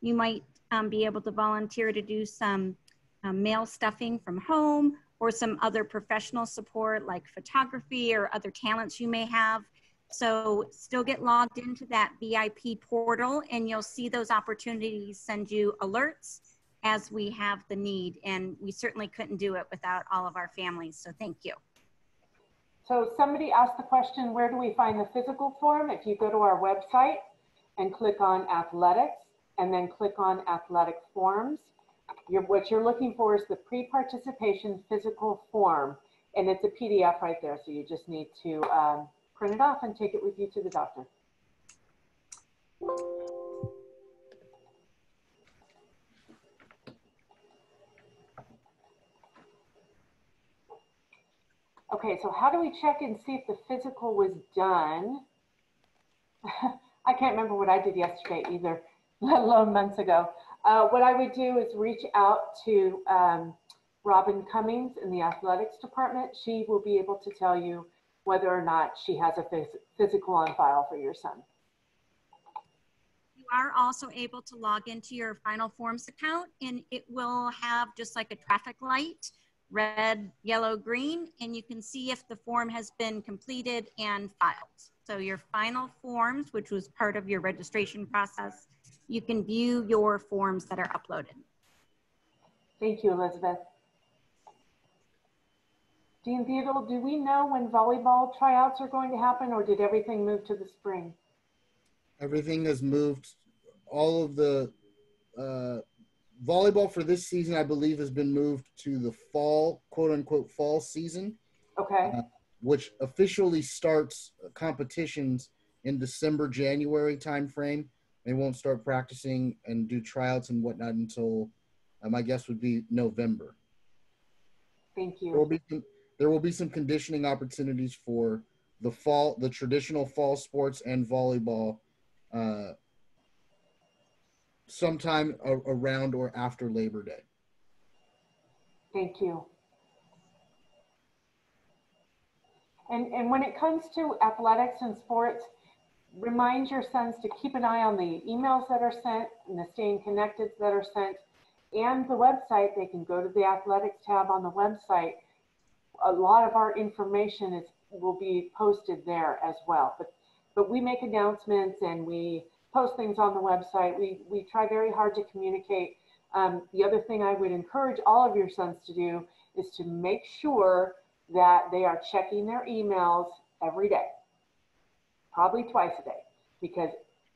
You might um, be able to volunteer to do some um, mail stuffing from home or some other professional support like photography or other talents you may have. So still get logged into that VIP portal and you'll see those opportunities send you alerts as we have the need. And we certainly couldn't do it without all of our families. So thank you. So somebody asked the question, where do we find the physical form? If you go to our website and click on athletics and then click on athletic forms, you're, what you're looking for is the pre-participation physical form. And it's a PDF right there. So you just need to um, print it off and take it with you to the doctor. Okay, so how do we check and see if the physical was done? I can't remember what I did yesterday either, let alone months ago. Uh, what I would do is reach out to um, Robin Cummings in the athletics department. She will be able to tell you whether or not she has a phys- physical on file for your son. You are also able to log into your Final Forms account and it will have just like a traffic light, red, yellow, green, and you can see if the form has been completed and filed. So your final forms, which was part of your registration process, you can view your forms that are uploaded. Thank you, Elizabeth. Dean Theodore, do we know when volleyball tryouts are going to happen or did everything move to the spring? Everything has moved. All of the uh, volleyball for this season, I believe, has been moved to the fall, quote unquote, fall season, Okay, uh, which officially starts competitions in December, January timeframe. They won't start practicing and do tryouts and whatnot until uh, my guess would be November. thank There will you. be some, there will be some conditioning opportunities for the fall, the traditional fall sports and volleyball, uh, sometime around or after Labor Day. Thank you. And, and when it comes to athletics and sports, remind your sons to keep an eye on the emails that are sent and the staying connected that are sent and the website. They can go to the athletics tab on the website. A lot of our information is, will be posted there as well. But, but we make announcements and we post things on the website. We, we try very hard to communicate. Um, the other thing I would encourage all of your sons to do is to make sure that they are checking their emails every day, probably twice a day, because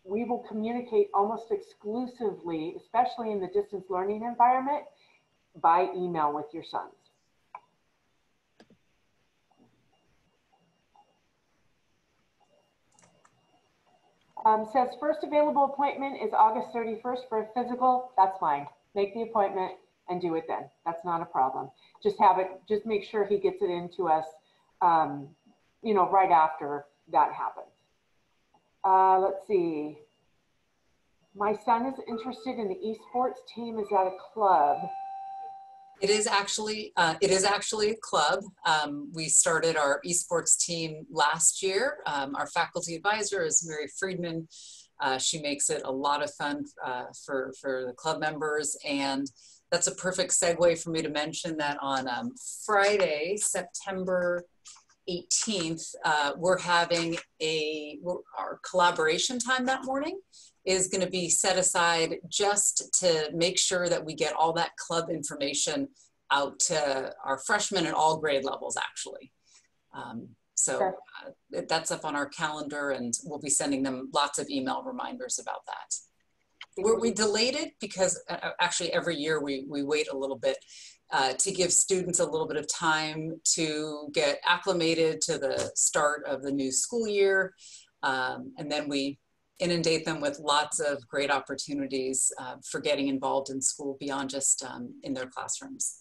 we will communicate almost exclusively, especially in the distance learning environment, by email with your sons. Um, says first available appointment is August 31st for a physical. That's fine. Make the appointment and do it then. That's not a problem. Just have it, just make sure he gets it into us, um, you know, right after that happens. Uh, let's see. My son is interested in the esports team. Is at a club? It is actually uh, it is actually a club. Um, we started our esports team last year. Um, our faculty advisor is Mary Friedman. Uh, she makes it a lot of fun uh, for for the club members, and that's a perfect segue for me to mention that on um, Friday, September 18th, uh, we're having a our collaboration time that morning is going to be set aside just to make sure that we get all that club information out to our freshmen at all grade levels actually um, so Sure. uh, that's up on our calendar and we'll be sending them lots of email reminders about that we're, we delayed it because uh, uh, actually every year we, we wait a little bit uh, to give students a little bit of time to get acclimated to the start of the new school year. Um, and then we inundate them with lots of great opportunities uh, for getting involved in school beyond just um, in their classrooms.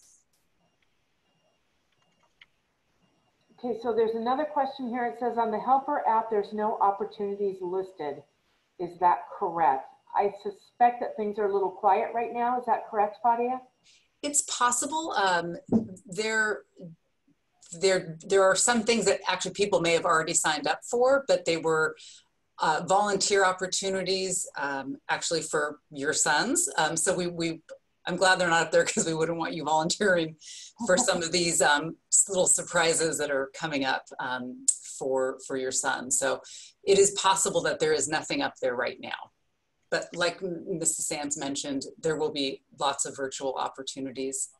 Okay, so there's another question here. It says on the helper app, there's no opportunities listed. Is that correct? I suspect that things are a little quiet right now. Is that correct, Fadia? It's possible. Um, there, there, there are some things that actually people may have already signed up for, but they were uh, volunteer opportunities um, actually for your sons. Um, so we, we, I'm glad they're not up there because we wouldn't want you volunteering for some of these um, little surprises that are coming up um, for for your son. So it is possible that there is nothing up there right now. But like Mrs. Sands mentioned, there will be lots of virtual opportunities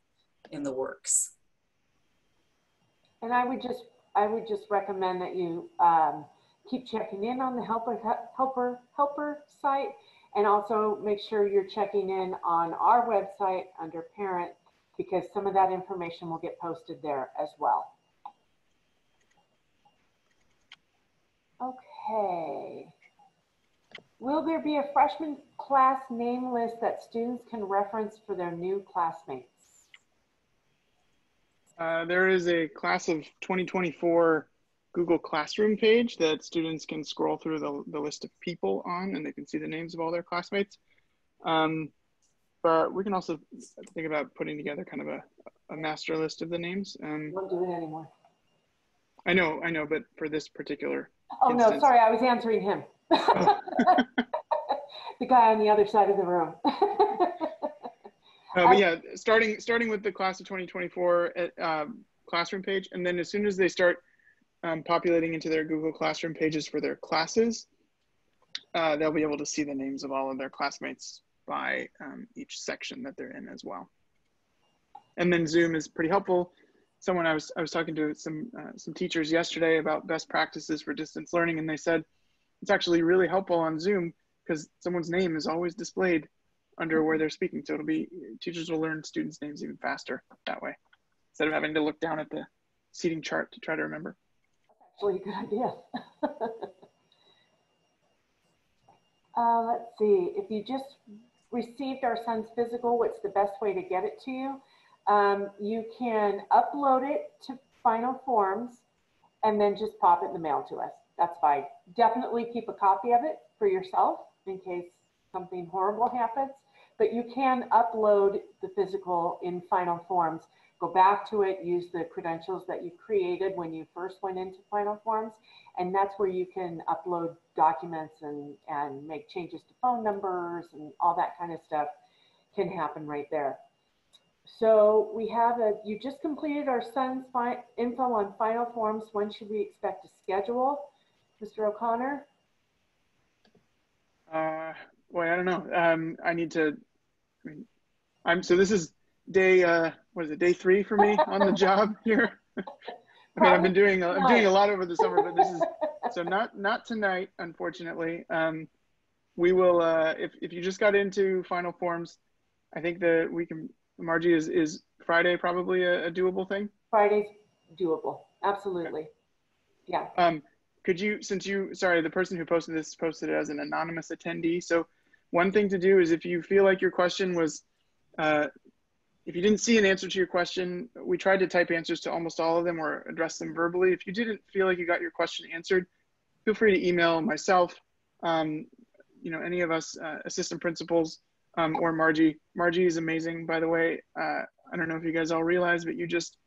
in the works. And I would just, I would just recommend that you um, keep checking in on the helper, helper, helper site, and also make sure you're checking in on our website under parent, because some of that information will get posted there as well. Okay. Will there be a freshman class name list that students can reference for their new classmates? Uh, there is a class of 2024 Google Classroom page that students can scroll through the, the list of people on and they can see the names of all their classmates. Um, but we can also think about putting together kind of a, a master list of the names. Um, Won't do it anymore. I know, I know, but for this particular, Oh, no, sorry, I was answering him. The guy on the other side of the room. uh, but yeah, starting starting with the class of 2024 at, um, classroom page, and then as soon as they start um, populating into their Google Classroom pages for their classes, uh, they'll be able to see the names of all of their classmates by um, each section that they're in as well. And then Zoom is pretty helpful. Someone I was I was talking to some uh, some teachers yesterday about best practices for distance learning, and they said it's actually really helpful on Zoom because someone's name is always displayed under where they're speaking. So it'll be teachers will learn students' names even faster that way instead of having to look down at the seating chart to try to remember. Actually, a good idea. Uh, let's see, if you just received our son's physical, what's the best way to get it to you? Um, you can upload it to Final Forms and then just pop it in the mail to us. That's fine. Definitely keep a copy of it for yourself in case something horrible happens. But you can upload the physical in Final Forms. Go back to it, use the credentials that you created when you first went into Final Forms, and that's where you can upload documents and, and make changes to phone numbers and all that kind of stuff can happen right there. So we have a, you just completed our son's info on final forms. When should we expect to schedule? Mr. O'Connor? Uh, boy, I don't know. Um, I need to. I mean, I'm so this is day. Uh, what is it? Day three for me on the job here. I mean, I've been doing. a- I'm doing a lot over the summer, but this is so not not tonight, unfortunately. Um, we will. Uh, if if you just got into final forms, I think that we can. Margie is is Friday probably a, a doable thing. Friday's doable, absolutely. Yeah, Um, could you, since you, sorry, the person who posted this posted it as an anonymous attendee. So one thing to do is if you feel like your question was, uh, if you didn't see an answer to your question, we tried to type answers to almost all of them or address them verbally. If you didn't feel like you got your question answered, feel free to email myself, um, you know, any of us uh, assistant principals um, or Margie. Margie is amazing, by the way. Uh, I don't know if you guys all realize, but you just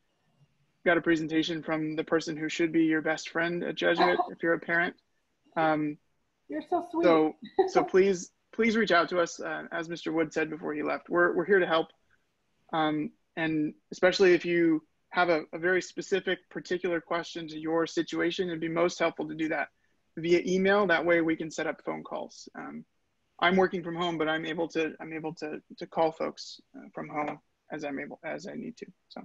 got a presentation from the person who should be your best friend at Jesuit if you're a parent. Um, you're so sweet. so, so please, please reach out to us. Uh, as Mr. Wood said before he left, we're, we're here to help. Um, and especially if you have a, a very specific, particular question to your situation, it'd be most helpful to do that via email. That way we can set up phone calls. Um, I'm working from home, but I'm able to, I'm able to, to call folks uh, from home as I'm able, as I need to. So.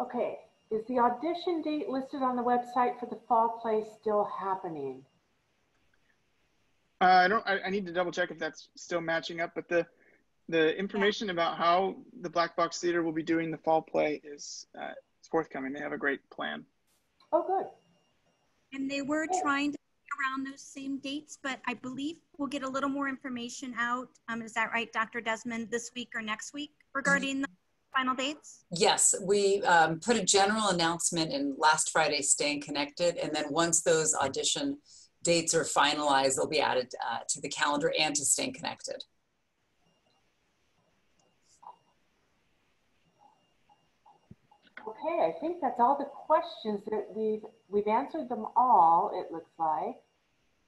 Okay, is the audition date listed on the website for the fall play still happening? Uh, I don't. I, I need to double check if that's still matching up. But the the information about how the Black Box Theater will be doing the fall play is uh, it's forthcoming. They have a great plan. Oh, good. And they were trying to be around those same dates, but I believe we'll get a little more information out. Um, is that right, Dr. Desmond, this week or next week regarding the final dates? Yes, we um, put a general announcement in last Friday's Staying Connected, and then once those audition dates are finalized, they'll be added uh, to the calendar and to Staying Connected. Okay, I think that's all the questions that we've, we've answered them all, it looks like.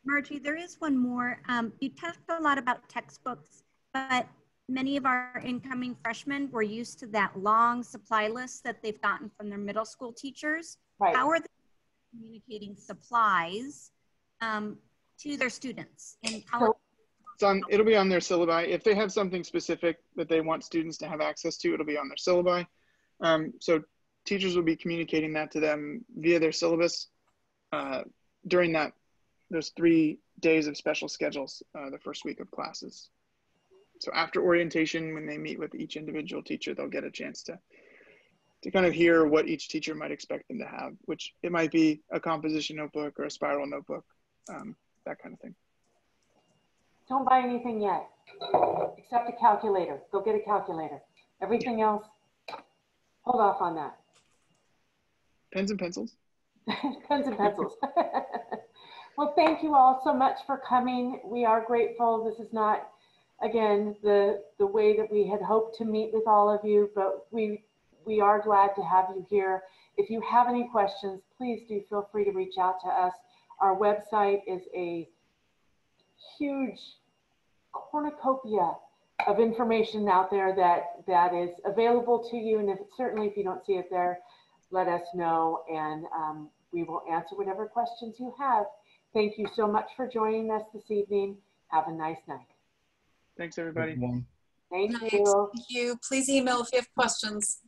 Margie, there is one more. Um, you talked a lot about textbooks, but many of our incoming freshmen were used to that long supply list that they've gotten from their middle school teachers. Right. How are they communicating supplies um, to their students? And how, It's on. It'll be on their syllabi. If they have something specific that they want students to have access to, it'll be on their syllabi. Um, so teachers will be communicating that to them via their syllabus uh, during that those three days of special schedules, uh, the first week of classes. So after orientation, when they meet with each individual teacher, they'll get a chance to to kind of hear what each teacher might expect them to have, which it might be a composition notebook or a spiral notebook, um, that kind of thing. Don't buy anything yet, except a calculator. Go get a calculator. Everything else, hold off on that. Pens and pencils. Pens and pencils. well, thank you all so much for coming. We are grateful. This is not, again, the the way that we had hoped to meet with all of you, but we we are glad to have you here. If you have any questions, please do feel free to reach out to us. Our website is a huge cornucopia of information out there that that is available to you. And if, certainly if you don't see it there, let us know and um, we will answer whatever questions you have. Thank you so much for joining us this evening. Have a nice night. Thanks, everybody. Everyone. Thank Night. you. Thank you. Please email if you have questions.